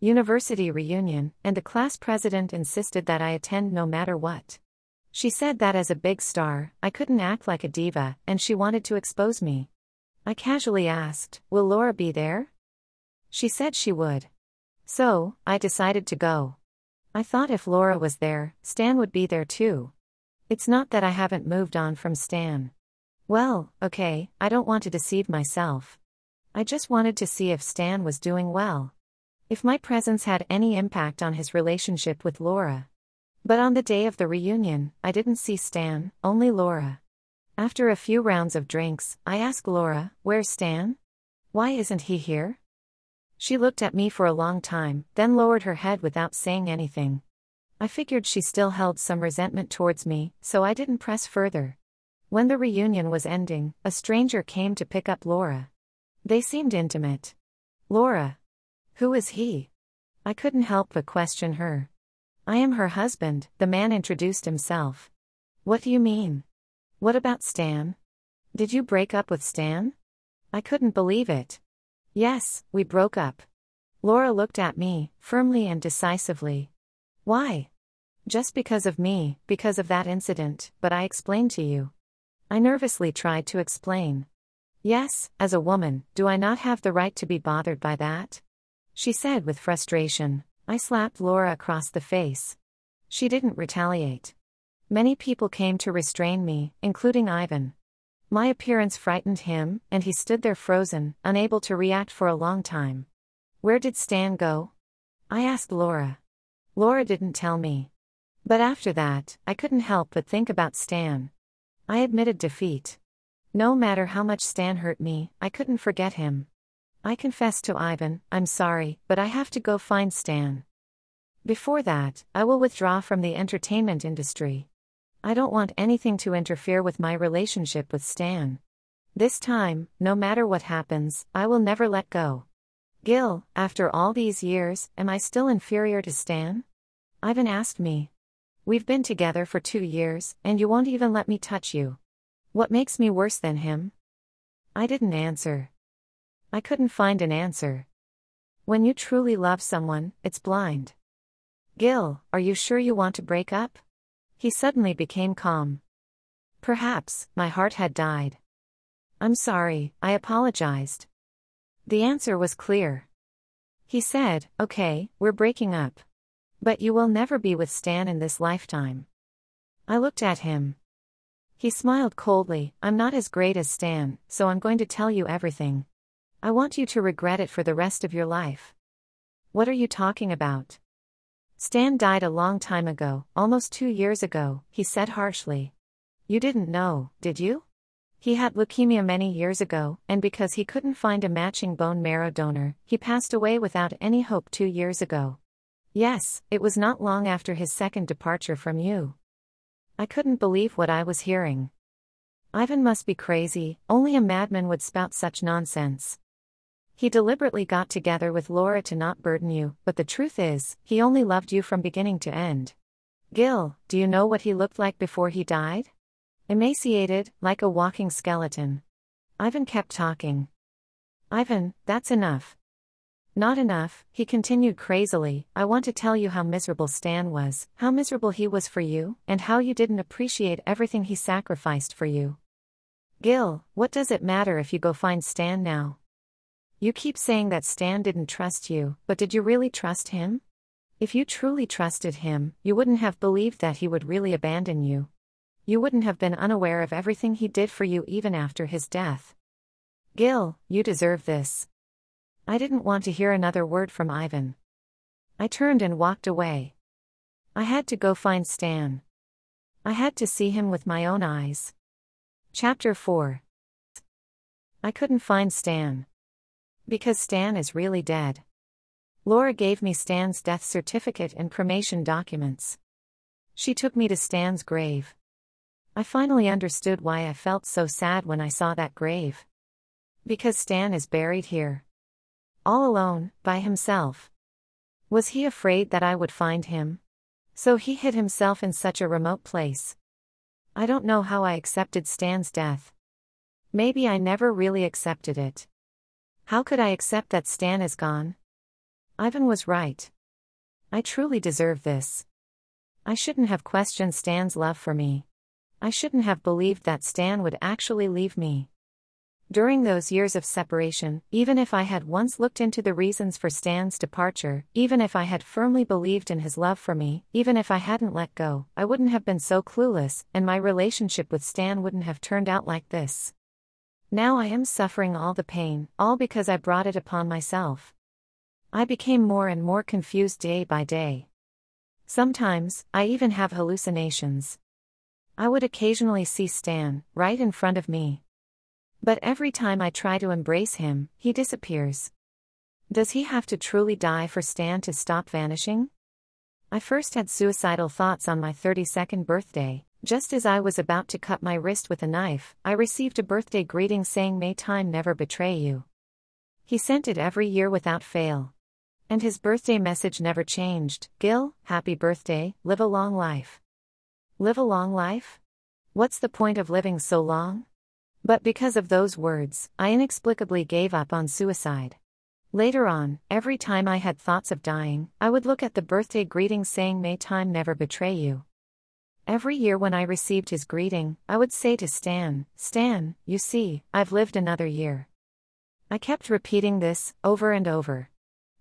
University reunion, and the class president insisted that I attend no matter what. She said that as a big star, I couldn't act like a diva, and she wanted to expose me. I casually asked, Will Laura be there? She said she would. So, I decided to go. I thought if Laura was there, Stan would be there too. It's not that I haven't moved on from Stan. Well, okay, I don't want to deceive myself. I just wanted to see if Stan was doing well. If my presence had any impact on his relationship with Laura. But on the day of the reunion, I didn't see Stan, only Laura. After a few rounds of drinks, I asked Laura, Where's Stan? Why isn't he here? She looked at me for a long time, then lowered her head without saying anything. I figured she still held some resentment towards me, so I didn't press further. When the reunion was ending, a stranger came to pick up Laura. They seemed intimate. Laura. Who is he? I couldn't help but question her. I am her husband, the man introduced himself. What do you mean? What about Stan? Did you break up with Stan? I couldn't believe it. Yes, we broke up. Laura looked at me, firmly and decisively. Why? Just because of me, because of that incident, but I explained to you. I nervously tried to explain. Yes, as a woman, do I not have the right to be bothered by that? She said with frustration. I slapped Laura across the face. She didn't retaliate. Many people came to restrain me, including Ivan. My appearance frightened him, and he stood there frozen, unable to react for a long time. Where did Stan go? I asked Laura. Laura didn't tell me. But after that, I couldn't help but think about Stan. I admitted defeat. No matter how much Stan hurt me, I couldn't forget him. I confessed to Ivan, I'm sorry, but I have to go find Stan. Before that, I will withdraw from the entertainment industry. I don't want anything to interfere with my relationship with Stan. This time, no matter what happens, I will never let go. Gil, after all these years, am I still inferior to Stan? Ivan asked me. We've been together for two years, and you won't even let me touch you. What makes me worse than him? I didn't answer. I couldn't find an answer. When you truly love someone, it's blind. Gil, are you sure you want to break up? He suddenly became calm. Perhaps, my heart had died. I'm sorry, I apologized. The answer was clear. He said, Okay, we're breaking up. But you will never be with Stan in this lifetime. I looked at him. He smiled coldly, I'm not as great as Stan, so I'm going to tell you everything. I want you to regret it for the rest of your life. What are you talking about? Stan died a long time ago, almost two years ago, he said harshly. You didn't know, did you? He had leukemia many years ago, and because he couldn't find a matching bone marrow donor, he passed away without any hope two years ago. Yes, it was not long after his second departure from you. I couldn't believe what I was hearing. Ivan must be crazy, only a madman would spout such nonsense. He deliberately got together with Laura to not burden you, but the truth is, he only loved you from beginning to end. Gil, do you know what he looked like before he died? Emaciated, like a walking skeleton. Ivan kept talking. Ivan, that's enough. Not enough, he continued crazily. I want to tell you how miserable Stan was, how miserable he was for you, and how you didn't appreciate everything he sacrificed for you. Gil, what does it matter if you go find Stan now? You keep saying that Stan didn't trust you, but did you really trust him? If you truly trusted him, you wouldn't have believed that he would really abandon you. You wouldn't have been unaware of everything he did for you even after his death. Gil, you deserve this. I didn't want to hear another word from Ivan. I turned and walked away. I had to go find Stan. I had to see him with my own eyes. Chapter 4 I couldn't find Stan. Because Stan is really dead. Laura gave me Stan's death certificate and cremation documents. She took me to Stan's grave. I finally understood why I felt so sad when I saw that grave. Because Stan is buried here all alone, by himself. Was he afraid that I would find him? So he hid himself in such a remote place. I don't know how I accepted Stan's death. Maybe I never really accepted it. How could I accept that Stan is gone? Ivan was right. I truly deserve this. I shouldn't have questioned Stan's love for me. I shouldn't have believed that Stan would actually leave me. During those years of separation, even if I had once looked into the reasons for Stan's departure, even if I had firmly believed in his love for me, even if I hadn't let go, I wouldn't have been so clueless, and my relationship with Stan wouldn't have turned out like this. Now I am suffering all the pain, all because I brought it upon myself. I became more and more confused day by day. Sometimes, I even have hallucinations. I would occasionally see Stan, right in front of me, but every time I try to embrace him, he disappears. Does he have to truly die for Stan to stop vanishing? I first had suicidal thoughts on my 32nd birthday. Just as I was about to cut my wrist with a knife, I received a birthday greeting saying, May time never betray you. He sent it every year without fail. And his birthday message never changed Gil, happy birthday, live a long life. Live a long life? What's the point of living so long? But because of those words, I inexplicably gave up on suicide. Later on, every time I had thoughts of dying, I would look at the birthday greeting saying, May time never betray you. Every year when I received his greeting, I would say to Stan, Stan, you see, I've lived another year. I kept repeating this, over and over.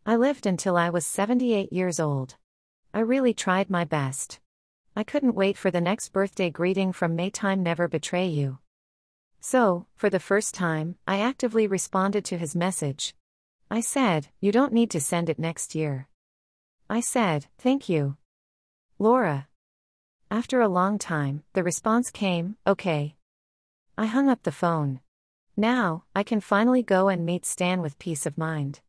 I lived until I was 78 years old. I really tried my best. I couldn't wait for the next birthday greeting from May Time Never Betray You. So, for the first time, I actively responded to his message. I said, You don't need to send it next year. I said, Thank you. Laura. After a long time, the response came, Okay. I hung up the phone. Now, I can finally go and meet Stan with peace of mind.